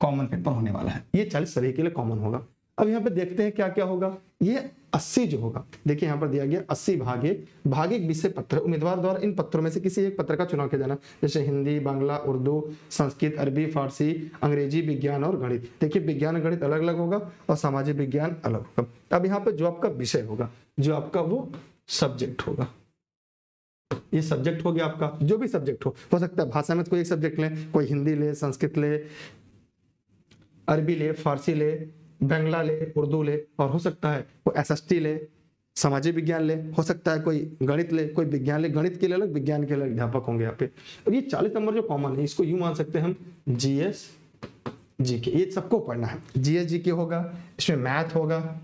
कॉमन पेपर होने वाला है। ये चालीस सभी के लिए कॉमन होगा। अब यहाँ पे देखते हैं क्या क्या होगा। ये 80 जो होगा, देखिए यहाँ पर दिया गया 80 भागे भागे विषय पत्र उम्मीदवार द्वारा इन पत्रों में से किसी एक पत्र का चुनाव किया जाना। जैसे हिंदी, बांग्ला, उर्दू, संस्कृत, अरबी, फारसी, अंग्रेज़ी, विज्ञान और गणित। देखिए विज्ञान गणित अलग अलग होगा और सामाजिक विज्ञान अलग होगा। अब यहाँ पे जो आपका विषय होगा, जो आपका वो सब्जेक्ट होगा। ये सब्जेक्ट हो गया आपका, जो भी सब्जेक्ट हो। हो सकता है भाषा में कोई एक सब्जेक्ट ले, कोई हिंदी ले, संस्कृत ले, अरबी ले, फारसी ले बंगला ले, उर्दू ले, और हो सकता है कोई एस ले सामाजिक विज्ञान ले, हो सकता है कोई गणित ले, कोई विज्ञान ले, गणित के लिए अलग, विज्ञान के अलग अध्यापक होंगे यहाँ पे। अब ये चालीस नंबर जो कॉमन है, इसको यू मान सकते हैं हम जीएस जी के ये सबको पढ़ना है। जीएस जी के होगा, इसमें मैथ होगा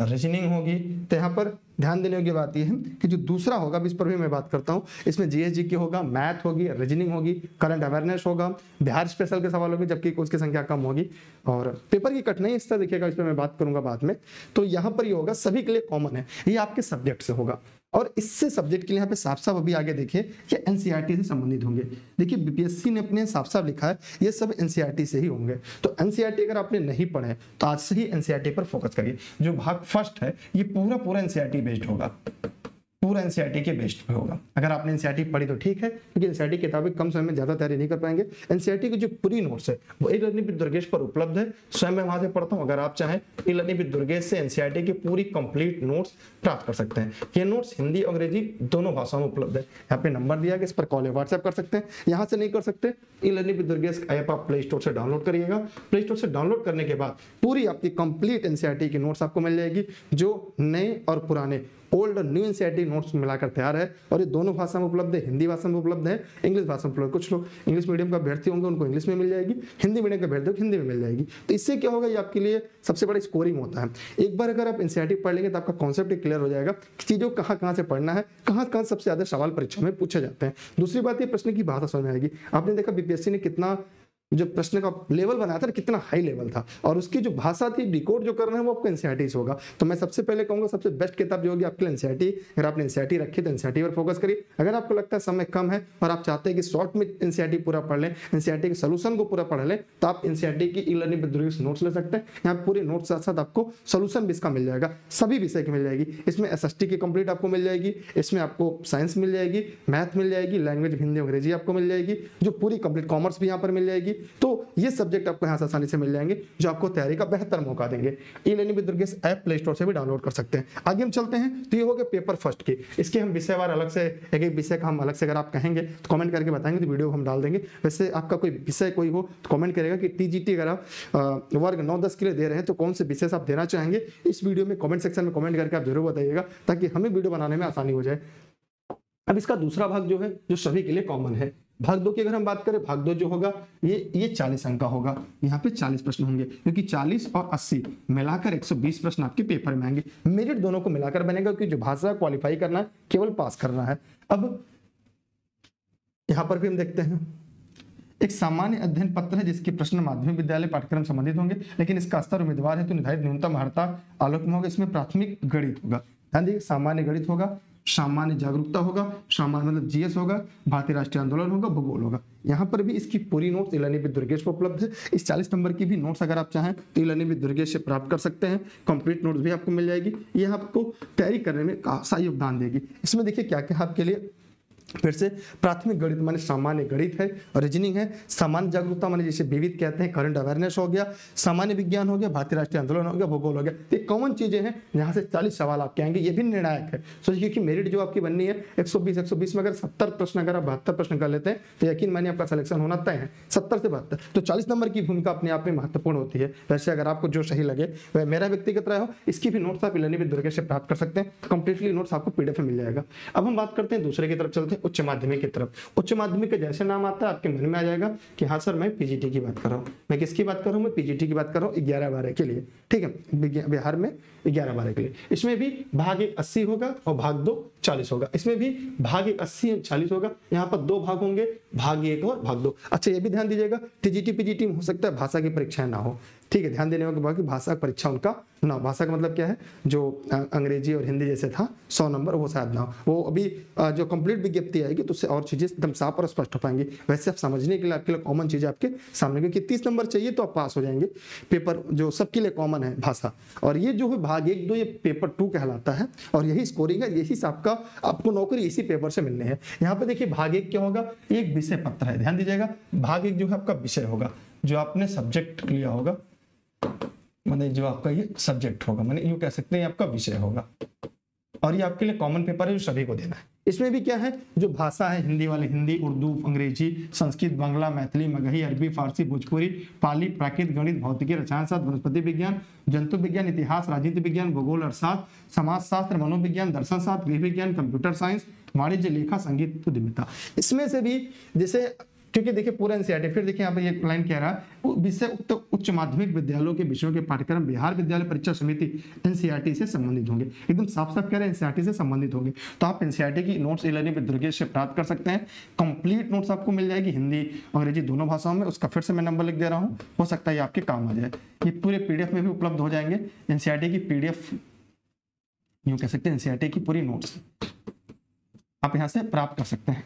रीजनिंग होगी तो यहाँ पर ध्यान देने की बात यह है कि जो दूसरा होगा इस पर भी मैं बात करता हूँ। इसमें जीएसजी की होगा मैथ होगी रीजनिंग होगी करंट अवेयरनेस होगा, बिहार स्पेशल के सवाल होंगे जबकि उसकी संख्या कम होगी। और पेपर की कठिनाई इस तरह देखिएगा इस पर मैं बात करूँगा बाद में। तो यहाँ पर ये होगा, सभी के लिए कॉमन है। ये आपके सब्जेक्ट से होगा। और इससे सब्जेक्ट के लिए यहाँ पे साफ़ साफ़ अभी आगे देखिए ये एनसीईआरटी से संबंधित होंगे। देखिए बीपीएससी ने अपने साफ़ साफ़ लिखा है, ये सब एनसीईआरटी से ही होंगे। तो एनसीईआरटी अगर आपने नहीं पढ़े तो आज से ही एनसीईआरटी पर फोकस करिए। जो भाग फ़र्स्ट है, ये पूरा पूरा एनसीईआरटी बेस्ड होगा। पूरा एनसीआरटी के बेस्ट पे होगा। अगर आपने एनसीआरटी पढ़ी तो ठीक है, क्योंकि एनसीआरटी किताबें कम समय में ज़्यादा तैयारी नहीं कर पाएँगे। एनसीआरटी की जो पूरी नोट्स है, वो ई लर्निंग विद दुर्गेश पर उपलब्ध है। स्वयं मैं वहाँ से पढ़ता हूँ, अगर आप चाहें ई लर्निंग विद दुर्गेश से एनसीआरटी की पूरी कंप्लीट नोट्स प्राप्त कर सकते हैं। ये नोट्स हिंदी, अंग्रेज़ी दोनों भाषाओं में उपलब्ध है। यहाँ पे नंबर दिया गया, इस पर कॉल व्हाट्सएप कर सकते हैं। यहाँ से नहीं कर सकते e learning with Durgesh app आप प्ले स्टोर से डाउनलोड करिएगा। प्ले स्टोर से डाउनलोड करने के बाद पूरी आपकी कंप्लीट एनसीआरटी की नोट्स आपको मिल जाएगी, जो नए और पुराने ओल्ड और न्यू एनसीआरटी नोट्स मिलाकर तैयार है। और ये दोनों भाषा में उपलब्ध है। हिंदी भाषा में उपलब्ध है इंग्लिश भाषा में उपलब्ध कुछ लोग इंग्लिश मीडियम का अभ्यर्थी होंगे, उनको इंग्लिश में मिल जाएगी। हिंदी मीडियम का अभ्यर्थी हिंदी में मिल जाएगी। तो इससे क्या होगा, ये आपके लिए सबसे बड़ा स्कोरिंग होता है। एक बार अगर आप एनसीआरटी पढ़ लेंगे तो आपका कॉन्सेप्ट क्लियर हो जाएगा चीज़ों कहाँ कहाँ से पढ़ना है कहाँ कहाँ सबसे ज़्यादा सवाल परीक्षा में पूछे जाते हैं। दूसरी बात, ये प्रश्न की भाषा समझ में आएगी। आपने देखा बीपीएससी ने कितना जो प्रश्न का लेवल बनाया था कितना हाई लेवल था। और उसकी जो भाषा थी डिकोड जो करना है, वो आपको एनसीआरटी से होगा। तो मैं सबसे पहले कहूँगा, सबसे बेस्ट किताब जो होगी आपके लिए एनसीआरटी अगर आपने एनसीआरटी रखी तो एनसीआरटी पर फोकस करिए। अगर आपको लगता है समय कम है और आप चाहते हैं कि शॉर्ट में एनसीआरटी पूरा पढ़ लें एनसीआरटी के सोल्यूशन को पूरा पढ़ लें तो आप एनसीआरटी की ई लर्निंग नोट्स ले सकते हैं। यहाँ पूरे नोट्स साथ साथ आपको सोल्यूशन भी इसका मिल जाएगा। सभी विषय की मिल जाएगी। इसमें एसएसटी की कंप्लीट आपको मिल जाएगी। इसमें आपको साइंस मिल जाएगी मैथ मिल जाएगी लैंग्वेज हिंदी, अंग्रेज़ी आपको मिल जाएगी। जो पूरी कंप्लीट कॉमर्स भी यहाँ पर मिल जाएगी। तो ये सब्जेक्ट आपको यहाँ से आसानी से मिल जाएँगे, जो आपको तैयारी का बेहतर मौका देंगे। E learning with Durgesh app Play Store से भी डाउनलोड कर सकते हैं। आगे हम चलते हैं तो ये हो गया पेपर फ़र्स्ट के। इसके हम विषयवार अलग से, एक एक विषय का हम अलग से अगर आप कहेंगे तो कमेंट करके बताएँगे तो वीडियो हम डाल देंगे। वैसे आपका कोई विषय कोई हो तो कमेंट करेगा कि टीजीटी अगर आप वर्ग नौ दस के लिए दे रहे हैं तो कौन से विषय आप देना चाहेंगे, इस वीडियो में कमेंट सेक्शन में कमेंट करके आप ज़रूर बताइएगा, ताकि हमें वीडियो बनाने में आसानी हो जाए। अब इसका दूसरा भाग जो है, जो सभी के लिए कॉमन है। भाग दो की अगर हम बात करें, भाग दो जो होगा, ये ये 40 अंक का होगा। यहाँ पे 40 प्रश्न होंगे, क्योंकि 40 और 80 मिलाकर 120 प्रश्न आपके पेपर में आएँगे। मेरिट दोनों को मिलाकर बनेगा, क्योंकि जो भाषा क्वालिफाई करना है, केवल पास करना है। अब, यहाँ पर भी हम देखते हैं। एक सामान्य अध्ययन पत्र है, जिसके प्रश्न माध्यमिक विद्यालय पाठ्यक्रम संबंधित होंगे, लेकिन इसका स्तर उम्मीदवार है तो निर्धारित न्यूनतम अर्हता आलोक में होगा, इसमें प्राथमिक गणित होगा। ध्यान दीजिए, सामान्य गणित होगा सामान्य जागरूकता होगा, सामान्य मतलब जीएस होगा, भारतीय राष्ट्रीय आंदोलन होगा, भूगोल होगा। यहाँ पर भी इसकी पूरी नोट्स इलानी भी दुर्गेश पर उपलब्ध है। इस 40 नंबर की भी नोट्स अगर आप चाहें तो इलानी भी दुर्गेश से प्राप्त कर सकते हैं। कंप्लीट नोट्स भी आपको मिल जाएगी। ये आपको तैयारी करने में सा योगदान देगी। इसमें देखिए क्या क्या आपके लिए। फिर से प्राथमिक गणित माने सामान्य गणित है रीजनिंग है। सामान्य जागरूकता माने जिसे विविध कहते हैं करंट अवेयरनेस हो गया, सामान्य विज्ञान हो गया, भारतीय राष्ट्रीय आंदोलन हो गया, भूगोल हो गया। ये कॉमन चीज़ें हैं जहाँ से 40 सवाल आपके आएँगे ये भी निर्णायक है। सोचिए कि मेरिट जो आपकी बननी है 120 120 में अगर 70 प्रश्न, अगर आप बहत्तर प्रश्न कर लेते हैं तो यकीन मानिए आपका सिलेक्शन होना तय है, सत्तर से बहत्तर। तो चालीस नंबर की भूमिका अपने आप में महत्वपूर्ण होती है। वैसे अगर आपको जो सही लगे, वह मेरा व्यक्तिगत राय हो, इसकी भी नोट्स आप इलानी दुर्गे से प्राप्त कर सकते हैं। कंप्लीटली नोट्स आपको पीडीएफ में मिल जाएगा। अब हम बात करते हैं दूसरे की तरफ़, चलते हैं उच्च माध्यमिक की तरफ़। उच्च माध्यमिक का जैसे नाम आता है, आपके मन में आ जाएगा कि हाँ सर, मैं पीजीटी की बात कर रहा हूँ। मैं किसकी बात कर रहा हूँ? मैं पीजीटी की बात कर रहा हूँ ग्यारह बारह के लिए। ठीक है? बिहार में ग्यारह बारह के लिए। इसमें भी भाग एक अस्सी होगा और भाग दो चालीस होगा। इसमें भी भाग एक अस्सी चालीस होगा। यहाँ पर दो भाग होंगे, भाग एक और भाग दो। अच्छा ये भी ध्यान दीजिएगा टीजीटी पीजीटी में हो सकता है भाषा की परीक्षाएँ ना हो। ठीक है, ध्यान देने के बाद कि भाषा परीक्षा उनका ना, भाषा का मतलब क्या है? जो अंग्रेज़ी और हिंदी जैसे था, सौ नंबर, वो शायद ना वो अभी जो कंप्लीट विज्ञप्ति आएगी तो उससे और चीज़ें एकदम साफ़ और स्पष्ट हो पाएँगी। वैसे आप समझने के लिए आपके लिए कॉमन चीज़ आपके सामने, क्योंकि तीस नंबर चाहिए तो आप पास हो जाएँगे। पेपर जो सबके लिए कॉमन है भाषा। और ये जो है भाग एक, दो, ये पेपर टू कहलाता है, और यही स्कोरिंग है, यही आपका, आपको नौकरी इसी पेपर से मिलने है। यहाँ पे देखिए, भाग एक क्या होगा? एक विषय पत्र है, ध्यान दीजिएगा। भाग एक जो है आपका विषय होगा, जो आपने सब्जेक्ट लिया होगा। माने जो आपका ये सब्जेक्ट होगा, माने यूँ कह सकते हैं आपका विषय होगा। और ये आपके लिए कॉमन पेपर है, जो सभी को देना है। इसमें भी क्या है? जो भाषा है, हिंदी वाले हिंदी, उर्दू, अंग्रेज़ी, संस्कृत, बांग्ला, मैथिली, मगही, अरबी, फारसी, भोजपुरी, पाली, प्राकृत, गणित, भौतिकी रसायन शास्त्र वनस्पति विज्ञान, जंतु विज्ञान, इतिहास, राजनीति विज्ञान, भूगोल, अर्थशास्त्र समाज शास्त्र मनोविज्ञान दर्शन शास्त्र गृह विज्ञान, कंप्यूटर साइंस, वाणिज्य, लेखा, संगीत उद्यमिता इसमें से भी जैसे क्योंकि देखिए, पूरा एनसीआरटी फिर देखिए यहाँ पे ये लाइन कह रहा है विषय उक्त उच्च माध्यमिक विद्यालयों के विषयों के पाठ्यक्रम बिहार विद्यालय परीक्षा समिति एनसीआरटी से संबंधित होंगे। एकदम साफ़ साफ़ कह रहे हैं एनसीआरटी से संबंधित होंगे। तो आप एनसीआरटी की नोट्स ई विद दुर्गेश से प्राप्त कर सकते हैं। कंप्लीट नोट्स आपको मिल जाएगी हिंदी, अंग्रेज़ी दोनों भाषाओं में। उसका फिर से मैं नंबर लिख दे रहा हूँ। हो सकता है आपके काम आ जाए। ये पूरे पीडीएफ में भी उपलब्ध हो जाएँगे। एनसीआरटी की पीडीएफ यूँ कह सकते हैं एनसीआरटी की पूरी नोट्स आप यहाँ से प्राप्त कर सकते हैं।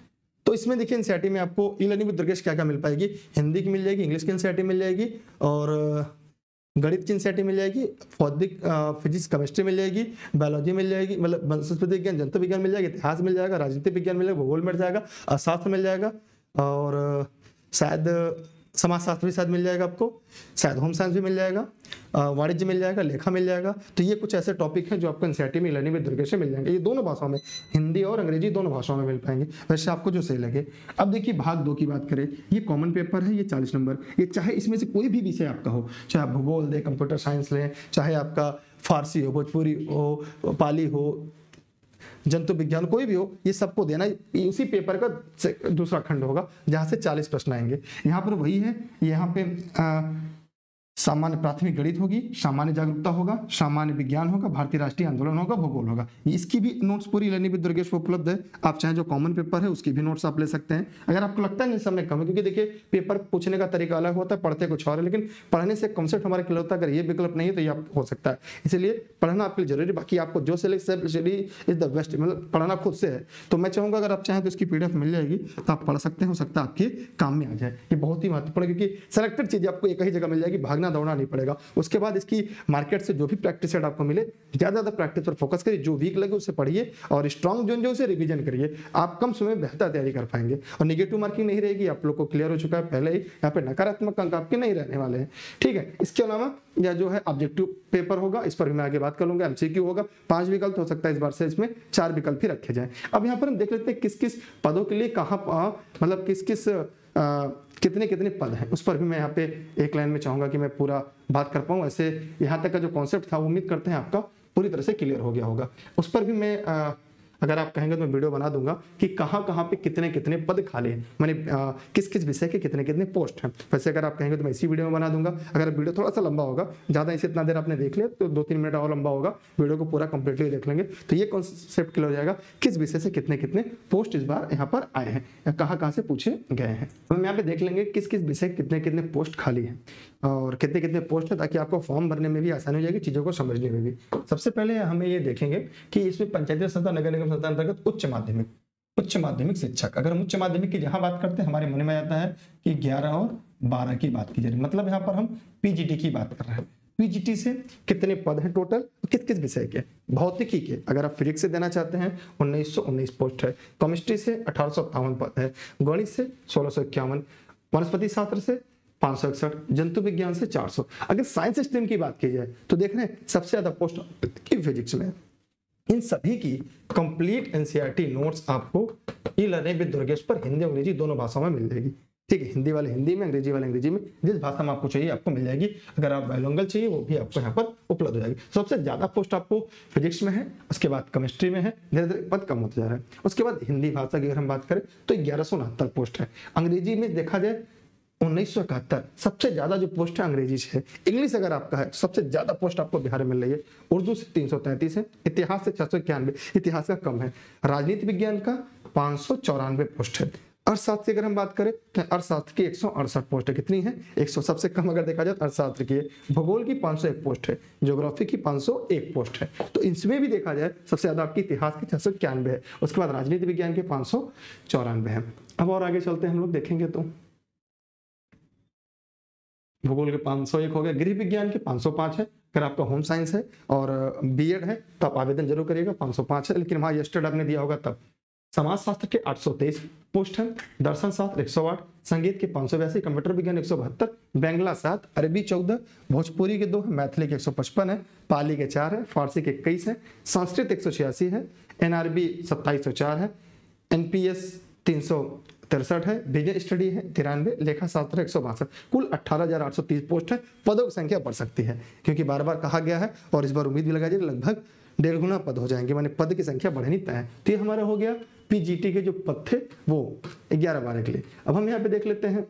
तो इसमें देखिए एनसीआरटी में आपको ई लर्निंग दुर्गेश क्या क्या मिल पाएगी? हिंदी की मिल जाएगी इंग्लिश की एनसीआरटी मिल जाएगी, और गणित की एनसीआरटी मिल जाएगी भौतिक फिजिक्स केमिस्ट्री मिल जाएगी बायोलॉजी मिल जाएगी मतलब वनस्पति विज्ञान, जंतु विज्ञान मिल जाएगा, इतिहास मिल जाएगा, राजनीतिक विज्ञान मिल जाएगा, भूगोल मिल जाएगा अर्थशास्त्र मिल जाएगा, और, शायद समाजशास्त्र भी शायद मिल जाएगा आपको, शायद होम साइंस भी मिल जाएगा वाणिज्य मिल जाएगा लेखा मिल जाएगा। तो ये कुछ ऐसे टॉपिक हैं जो आपको एनसीआरटी में लर्निंग विद दुर्गेश मिल जाएँगे। ये दोनों भाषाओं में हिंदी और अंग्रेज़ी दोनों भाषाओं में मिल पाएँगे। वैसे आपको जो सही लगे। अब देखिए भाग दो की बात करें। ये कॉमन पेपर है ये चालीस नंबर। ये चाहे इसमें से कोई भी विषय आपका हो चाहे आप भूगोल दें कंप्यूटर साइंस लें चाहे आपका फारसी हो भोजपुरी हो पाली हो जंतु विज्ञान कोई भी हो ये सबको देना। उसी पेपर का दूसरा खंड होगा जहाँ से 40 प्रश्न आएँगे। यहाँ पर वही है यहाँ पे आ, सामान्य प्राथमिक गणित होगी, सामान्य जागरूकता होगा, सामान्य विज्ञान होगा, भारतीय राष्ट्रीय आंदोलन होगा, भूगोल होगा। इसकी भी नोट्स पूरी लर्निंग भी दुर्गेश उपलब्ध है। आप चाहे जो कॉमन पेपर है, उसकी भी नोट्स आप ले सकते हैं। अगर आपको लगता है समय कम है, क्योंकि देखिए पेपर पूछने का तरीका अलग होता है, पढ़ते कुछ और है, लेकिन पढ़ने से कॉन्सेप्ट हमारा क्लियर होता है अगर ये विकल्प नहीं है तो ये आप हो सकता है। इसलिए पढ़ना आपके लिए ज़रूरी। बाकी आपको जो सिलेक्ट इज़ द बेस्ट मतलब पढ़ना खुद से है। तो मैं चाहूँगा, अगर आप चाहें तो इसकी पीडीएफ मिल जाएगी तो आप पढ़ सकते हैं, हो सकता है आपके काम में आ जाए। ये बहुत ही महत्वपूर्ण क्योंकि सेलेक्टेड चीज़ आपको एक ही जगह मिल जाएगी, भागना इतना दौड़ना नहीं पड़ेगा। उसके बाद इसकी मार्केट से जो भी प्रैक्टिस सेट आपको मिले ज़्यादा ज़्यादा प्रैक्टिस पर फोकस करिए, जो वीक लगे उसे पढ़िए और स्ट्रॉन्ग जोन जो उसे रिविजन करिए। आप कम समय बेहतर तैयारी कर पाएँगे और निगेटिव मार्किंग नहीं रहेगी। आप लोग को क्लियर हो चुका है। पहले ही यहाँ पे नकारात्मक अंक आपके नहीं रहने वाले हैं। ठीक है, इसके अलावा या जो है ऑब्जेक्टिव पेपर होगा, इस पर भी मैं आगे बात कर लूँगा एमसीक्यू होगा। पाँच विकल्प हो सकता है इस बार से इसमें, चार विकल्प ही रखे जाए। अब यहाँ पर हम देख लेते हैं किस किस पदों के लिए कहाँ मतलब किस किस कितने कितने पद हैं? उस पर भी मैं यहाँ पे एक लाइन में चाहूँगा कि मैं पूरा बात कर पाऊँ। ऐसे यहाँ तक का जो कॉन्सेप्ट था उम्मीद करते हैं आपका पूरी तरह से क्लियर हो गया होगा। उस पर भी मैं अगर आप कहेंगे तो मैं वीडियो बना दूँगा कि कहाँ कहाँ पे कितने कितने पद खाली हैं। मैंने किस किस विषय के कितने कितने पोस्ट हैं। वैसे अगर आप कहेंगे तो मैं इसी वीडियो में बना दूँगा। अगर वीडियो थोड़ा सा लंबा होगा, ज़्यादा इसे इतना देर आपने देख लिया तो दो तीन मिनट और लंबा होगा। वीडियो को पूरा कंप्लीटली देख लेंगे। तो ये कॉन्सेप्ट क्लियर हो जाएगा किस विषय से कितने कितने पोस्ट इस बार यहाँ पर आए हैं, या कहाँ कहाँ से पूछे गए हैं। तो हम यहाँ पे देख लेंगे किस किस विषय कितने कितने पोस्ट खाली हैं। और कितने कितने पोस्ट है ताकि आपको फॉर्म भरने में भी आसानी हो जाएगी चीज़ों को समझने में भी। सबसे पहले हमें ये देखेंगे कि इसमें पंचायती संस्था, नगर निगम संस्था अंतर्गत उच्च माध्यमिक उच्च माध्यमिक शिक्षक। अगर हम उच्च माध्यमिक की जहाँ बात करते हैं, हमारे मन में आता है कि 11 और 12 की बात की जा रही मतलब यहाँ पर हम पीजीटी की बात कर रहे हैं। पीजीटी से कितने पद हैं टोटल किस किस विषय के? भौतिकी के। अगर आप फिजिक्स से देना चाहते हैं 1919 पोस्ट है। केमिस्ट्री से अठारह पद है। गणित से सोलह सौ इक्यावन। वनस्पति शास्त्र से पाँच सौ इकसठ, जंतु विज्ञान से चार सौ। अगर साइंस स्ट्रीम की बात की जाए तो देख रहे हैं, सबसे ज़्यादा पोस्ट की फिजिक्स में। इन सभी की कंप्लीट एनसीईआरटी नोट्स आपको ई लर्निंग विद दुर्गेश पर हिंदी, अंग्रेज़ी दोनों भाषाओं में मिल जाएगी। ठीक है, हिंदी वाले हिंदी में, अंग्रेज़ी वाले अंग्रेज़ी में, जिस भाषा में आपको चाहिए, आपको मिल जाएगी। अगर आप बायोलॉंगल चाहिए, वो भी आपको यहाँ पर उपलब्ध हो जाएगी। सबसे ज़्यादा पोस्ट आपको फिजिक्स में है, उसके बाद केमिस्ट्री में है धीरे धीरे पद कम होता जा रहा है। उसके बाद हिंदी भाषा की अगर हम बात करें तो ग्यारह सौ पोस्ट है। अंग्रेज़ी में देखा जाए उन्नीस सबसे ज़्यादा जो पोस्ट है अंग्रेज़ी से। है इंग्लिश अगर आपका है सबसे ज़्यादा पोस्ट आपको बिहार में मिल रही है। उर्दू से तीन है, इतिहास से छह इतिहास का कम है। राजनीति विज्ञान का पाँच पोस्ट है। अर्थशास्त्र की अगर हम बात करें तो अर्थशास्त्र की एक सौ अड़सठ पोस्ट है। कितनी है? 100 सबसे कम अगर देखा जाए तो अर्थशास्त्र की भूगोल की 501 पोस्ट है। ज्योग्राफी की 501 पोस्ट है। तो इसमें भी देखा जाए, सबसे ज़्यादा आपकी इतिहास की छह सौ इक्यानवे है। उसके बाद राजनीति विज्ञान के पाँच है। अब और आगे चलते हैं हम लोग, देखेंगे तो। भूगोल के 501 हो गए गृह विज्ञान के 505 है अगर आपका होम साइंस है और बीएड है तो आप आवेदन ज़रूर करिएगा 505 है, लेकिन वहाँ यस्टर्ड आपने दिया होगा तब। समाज शास्त्र के 823 पोस्ट है, दर्शन शास्त्र 108 संगीत के पाँच कंप्यूटर विज्ञान एक सौ बहत्तर, बैंगला सात, अरबी चौदह, भोजपुरी के दो है, मैथिली के एक सौ पचपन है, पाली के चार है, फारसी के इक्कीस है, संस्कृत एक सौ छियासी है एनआरबी सत्ताईस है एनपीएस तीन तिरसठ है बिज़नेस स्टडी है, तिरानवे, लेखा शास्त्र एक सौ बासठ। कुल अट्ठारह हज़ार आठ सौ तीस पोस्ट है, पदों की संख्या बढ़ सकती है, क्योंकि बार बार कहा गया है और इस बार उम्मीद भी लगाई जाए लगभग डेढ़ गुना पद हो जाएँगे, मैंने पद की संख्या बढ़नी तय है। तो ये हमारा हो गया पीजीटी के जो पद थे, वो ग्यारह बारह के लिए। अब हम यहाँ पे देख लेते हैं,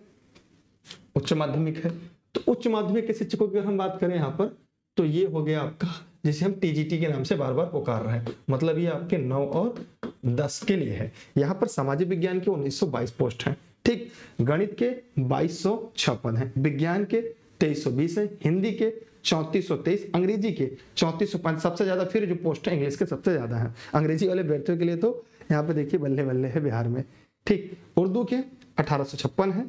उच्च माध्यमिक है तो उच्च माध्यमिक के शिक्षकों की अगर हम बात करें यहाँ पर तो ये हो गया आपका, जिसे हम टीजीटी के नाम से बार बार पुकार रहे हैं। मतलब ये आपके नौ और दस के लिए है। यहाँ पर सामाजिक विज्ञान के 1922 पोस्ट हैं। ठीक, गणित के बाईस पद हैं, विज्ञान के 2320 है, हिंदी के चौतीस अंग्रेज़ी के चौतीस सबसे ज़्यादा फिर जो पोस्ट है, इंग्लिश के सबसे ज़्यादा है। अंग्रेज़ी वाले अभ्यर्थियों के लिए तो यहाँ पे देखिए बल्ले बल्ले है बिहार में। ठीक, उर्दू के अठारह सौ छप्पन है,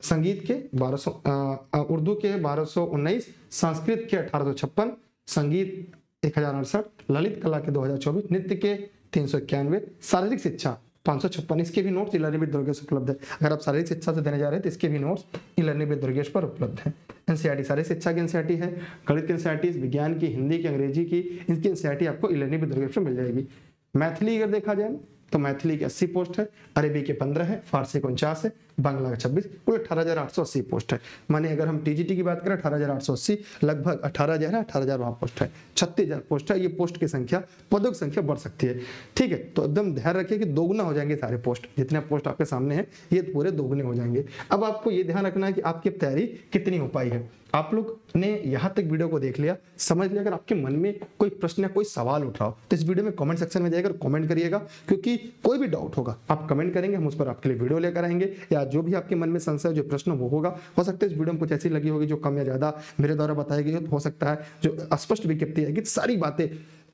संगीत के बारह उर्दू के बारह संस्कृत के अठारह सौ छप्पन, संगीत एक हज़ार अड़सठ, ललित कला के 2024 नृत्य के तीन सौ इक्यानवे शारीरिक शिक्षा, पाँच सौ छप्पन। इसके भी नोट्स इलानी दुर्गेश उपलब्ध है। अगर आप शारीरिक शिक्षा से देने जा रहे हैं तो इसके भी नोट्स इलानी दुर्गेश पर उपलब्ध है। एनसीआरटी सारी शिक्षा की एनसीआरटी है, गणित की एनसीआरटी विज्ञान की, हिंदी की, अंग्रेज़ी की इनकी एनसीआरटी आपको इलानी विद दुर्गेश मिल जाएगी। मैथिली अगर देखा जाए तो मैथिली की अस्सी पोस्ट है, अरेबी के पंद्रह है, फारसी को उनचास है बांग्ला का छब्बीस, कुल अठारह पोस्ट है। माने अगर हम टीजीटी की बात करें, अठारह लगभग अठारह हज़ार है, अठारह हज़ार वहाँ पोस्ट है। छत्तीस हज़ार पोस्ट है, ये पोस्ट की संख्या, पदों की संख्या बढ़ सकती है। ठीक है तो एकदम ध्यान रखिए कि दोगुना हो जाएँगे सारे पोस्ट, जितने पोस्ट आपके सामने है, ये पूरे दोगुने हो जाएँगे। अब आपको ये ध्यान रखना है कि आपकी तैयारी कितनी हो पाई है। आप लोग ने यहाँ तक वीडियो को देख लिया, समझ लिया, अगर आपके मन में कोई प्रश्न या कोई सवाल उठ रहा हो तो इस वीडियो में कमेंट सेक्शन में जाएगा कमेंट करिएगा, क्योंकि कोई भी डाउट होगा, आप कमेंट करेंगे, हम उस पर आपके लिए वीडियो लेकर आएँगे, या जो भी आपके मन में संशय जो प्रश्न वो होगा, हो सकता है इस वीडियो में कुछ ऐसी लगी होगी जो कम या ज़्यादा मेरे द्वारा बताई गई हो सकता है जो स्पष्ट विज्ञप्ति है सारी बातें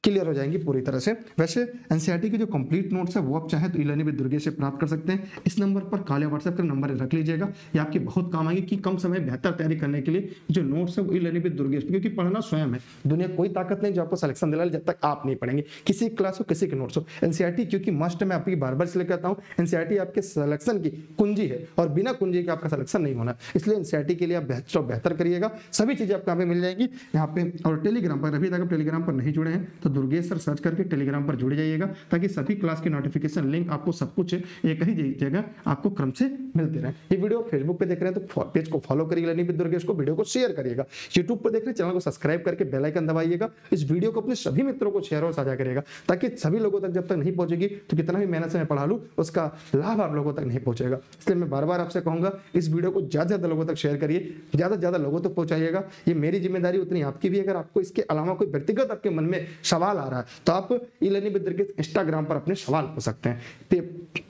क्लियर हो जाएँगी पूरी तरह से। वैसे एनसीईआरटी के जो कंप्लीट नोट्स है, वो आप चाहे तो इलानी दुर्गे से प्राप्त कर सकते हैं। इस नंबर पर काले व्हाट्सएप का नंबर रख लीजिएगा। ये आपके बहुत काम आएगी कि कम समय बेहतर तैयारी करने के लिए जो नोट्स है वो इलानी दुर्गे क्योंकि पढ़ना स्वयं है। दुनिया कोई ताकत नहीं जो आपको सिलेक्शन दिला जब तक आप नहीं पढ़ेंगे। किसी क्लास हो, किसी के नोट्स हो। एनसीईआरटी क्योंकि मस्ट मैं आपकी बार बार इसलिए कहता हूँ। एनसीईआरटी आपके सिलेक्शन की कुंजी है और बिना कुंजी के आपका सिलेक्शन नहीं होना। इसलिए एनसीईआरटी के लिए आप बेहतर बेहतर करिएगा। सभी चीज़ें आपको यहाँ पे मिल जाएगी। यहाँ पे और टेलीग्राम पर, अभी तक आप टेलीग्राम पर नहीं जुड़े हैं तो दुर्गेश सर सर्च करके टेलीग्राम पर जुड़ जाइएगा, ताकि सभी क्लास की नोटिफिकेशन लिंक आपको सब कुछ एक ही जगह आपको क्रम से मिलते रहे। ये वीडियो फेसबुक पे देख रहे हैं तो पेज को फॉलो करिएगा विद दुर्गेश को वीडियो को शेयर करिएगा। यूट्यूब पर देख रहे चैनल को सब्सक्राइब करके बेल आइकन दबाइएगा। इस वीडियो को अपने सभी मित्रों को शेयर और साझा करेगा ताकि सभी लोगों तक जब तक नहीं पहुंचेगी तो कितना भी मेहनत से मैं पढ़ा लूँ, उसका लाभ आप लोगों तक नहीं पहुंचेगा। इसलिए मैं बार बार आपसे कहूँगा, इस वीडियो को ज़्यादा ज़्यादा लोगों तक शेयर करिए ज़्यादा ज़्यादा लोगों तक पहुंचाइएगा। ये मेरी ज़िम्मेदारी उतनी आपकी भी अगर आपको इसके अलावा कोई व्यक्तिगत आपके मन में सवाल आ रहा है तो आप इलेनी बिद्र के इंस्टाग्राम पर अपने सवाल पूछ सकते हैं।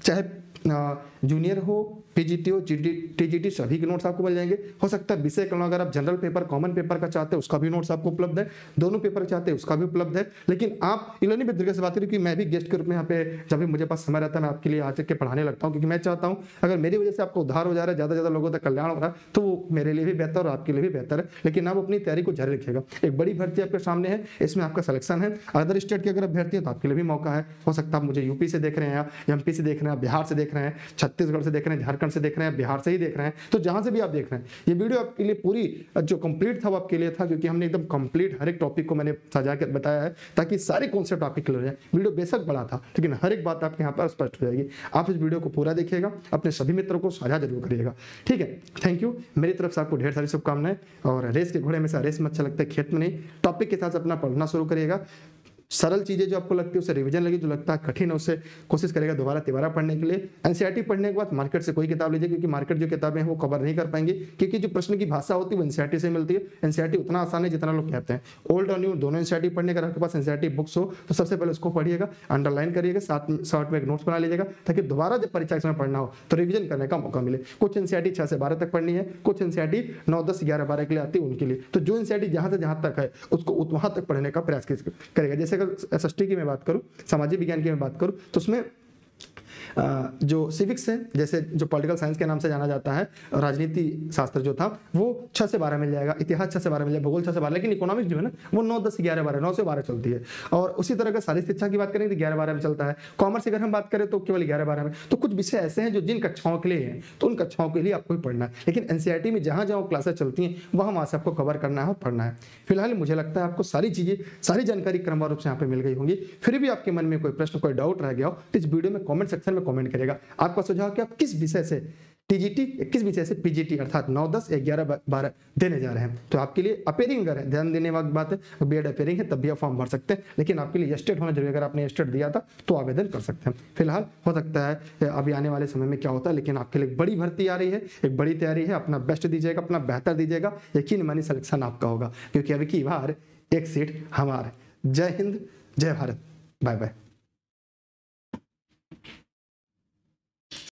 चाहे जूनियर हो पीजीटी हो टीजीटी सभी के नोट्स आपको मिल जाएँगे। हो सकता है विषय क्रम अगर आप जनरल पेपर कॉमन पेपर का चाहते हैं, उसका भी नोट्स आपको उपलब्ध है। दोनों पेपर चाहते हैं, उसका भी उपलब्ध है। लेकिन आप, इलानी विद्या से बात करें कि मैं भी गेस्ट के रूप में यहाँ पे, जब भी मुझे पास समय रहता है, मैं आपके लिए आज के पढ़ाने लगता हूँ। क्योंकि मैं चाहता हूँ, अगर मेरी वजह से आपको उद्धार हो जा रहा है ज़्यादा ज़्यादा लोगों तक कल्याण हो रहा है तो वो मेरे लिए भी बेहतर और आपके लिए भी बेहतर है। लेकिन आप अपनी तैयारी को जारी रखिएगा। एक बड़ी भर्ती आपके सामने है, इसमें आपका सिलेक्शन है। अदर स्टेट की अगर अभ्यर्थी है तो आपके लिए भी मौका है। हो सकता है आप मुझे यूपी से देख रहे हैं या एमपी से देख रहे हैं बिहार से देख रहे हैं। छत्तीसगढ़ से देख रहे हैं, झारखंड से देख रहे हैं, बिहार से ही देख रहे हैं। तो जहाँ से भी आप देख रहे हैं, ये वीडियो आपके लिए पूरी जो कंप्लीट था वो आपके लिए था क्योंकि हमने एकदम कंप्लीट हर एक टॉपिक को मैंने सजा कर बताया है, ताकि सारे कॉन्सेप्ट आपके क्लियर हो जाए। वीडियो बेशक बड़ा था, लेकिन हर एक बात आपके यहाँ पर स्पष्ट हो जाएगी। आप इस वीडियो को पूरा देखिएगा, अपने सभी मित्रों को साझा ज़रूर करिएगा। ठीक है थैंक यू मेरी तरफ़ से आपको ढेर सारी शुभकामनाएँ, और रेस के घोड़े में रेस में अच्छा लगता है, खेत में नहीं। टॉपिक के साथ अपना पढ़ना शुरू करिएगा। सरल चीज़ें जो आपको लगती है, उसे रिवीजन लगी, जो लगता है कठिन है, उसे कोशिश करेगा दोबारा तिबारा पढ़ने के लिए। एनसीईआरटी पढ़ने के बाद मार्केट से कोई किताब लीजिए, क्योंकि मार्केट जो किताबें हैं, वो कवर नहीं कर पाएँगे। क्योंकि जो प्रश्न की भाषा होती है, वो एनसीईआरटी से मिलती है। एनसीईआरटी उतना आसान है जितना लोग कहते हैं। ओल्ड और न्यू दोनों एनसीईआरटी पढ़ने अगर आपके पास एनसीईआरटी बुक्स हो तो सबसे पहले उसको पढ़िएगा अंडरलाइन करिएगा, साथ शॉर्ट में एक नोट्स बना लीजिएगा, ताकि दोबारा जब परीक्षा समय पढ़ना हो तो रिविजन करने का मौका मिले। कुछ एनसीईआरटी छह से बारह तक पढ़नी है, कुछ एनसीईआरटी नौ, दस, ग्यारह, बारह के लिए आती है उनके लिए। तो जो एनसीईआरटी जहाँ से जहाँ तक है, उसको वहाँ तक पढ़ने का प्रयास करेगा जैसे अगर एस की मैं बात करूँ सामाजिक विज्ञान की मैं बात करूँ तो उसमें जो सिविक्स है, जैसे जो पॉलिटिकल साइंस के नाम से जाना जाता है, राजनीति शास्त्र जो था, वो छह से बारह मिल जाएगा, इतिहास छह से बारह मिल जाएगा, भूगोल छह से बारह, लेकिन इकोनॉमिक्स जो है ना, वो नौ, दस, ग्यारह, बारह, नौ से बारह चलती है। और उसी तरह का सारी शिक्षा की बात करें तो ग्यारह, बारह में चलता है। कॉमर्स अगर हम बात करें तो केवल ग्यारह, बारह में तो कुछ विषय ऐसे हैं जो जिन कक्षाओं के लिए हैं तो उन कक्षाओं के लिए आपको ही पढ़ना है। लेकिन एनसीआरटी में जहाँ जहाँ क्लासेस चलती हैं, वहाँ वहाँ से आपको कवर करना है और पढ़ना है। फ़िलहाल मुझे लगता है आपको सारी चीज़ें, सारी जानकारी क्रमवार रूप से यहाँ पे मिल गई होंगी। फिर भी आपके मन में कोई प्रश्न, कोई डाउट रह गया हो तो इस वीडियो में कमेंट सेक्शन में कमेंट करेगा आपका सुझाव कि आप किस विषय से टीजीटी किस विषय से पीजीटी अर्थात नौ दस ग्यारह बारह देने जा रहे हैं? तो आपके लिए अपेयरिंग अगर ध्यान देने वाली बात है बी एड अपेयरिंग है, तब भी आप फॉर्म भर सकते हैं। लेकिन आपके लिए स्टेट होना ज़रूरी अगर आपने स्टेट दिया था तो आवेदन कर सकते हैं। फ़िलहाल हो सकता है अभी आने वाले समय में क्या होता है, लेकिन आपके लिए बड़ी भर्ती आ रही है, एक बड़ी तैयारी है। अपना बेस्ट दीजिएगा, अपना बेहतर दीजिएगा। यकीन मानी सिलेक्शन आपका होगा। क्योंकि अभी की बार एक सीट हमारे। जय हिंद, जय भारत। Bye bye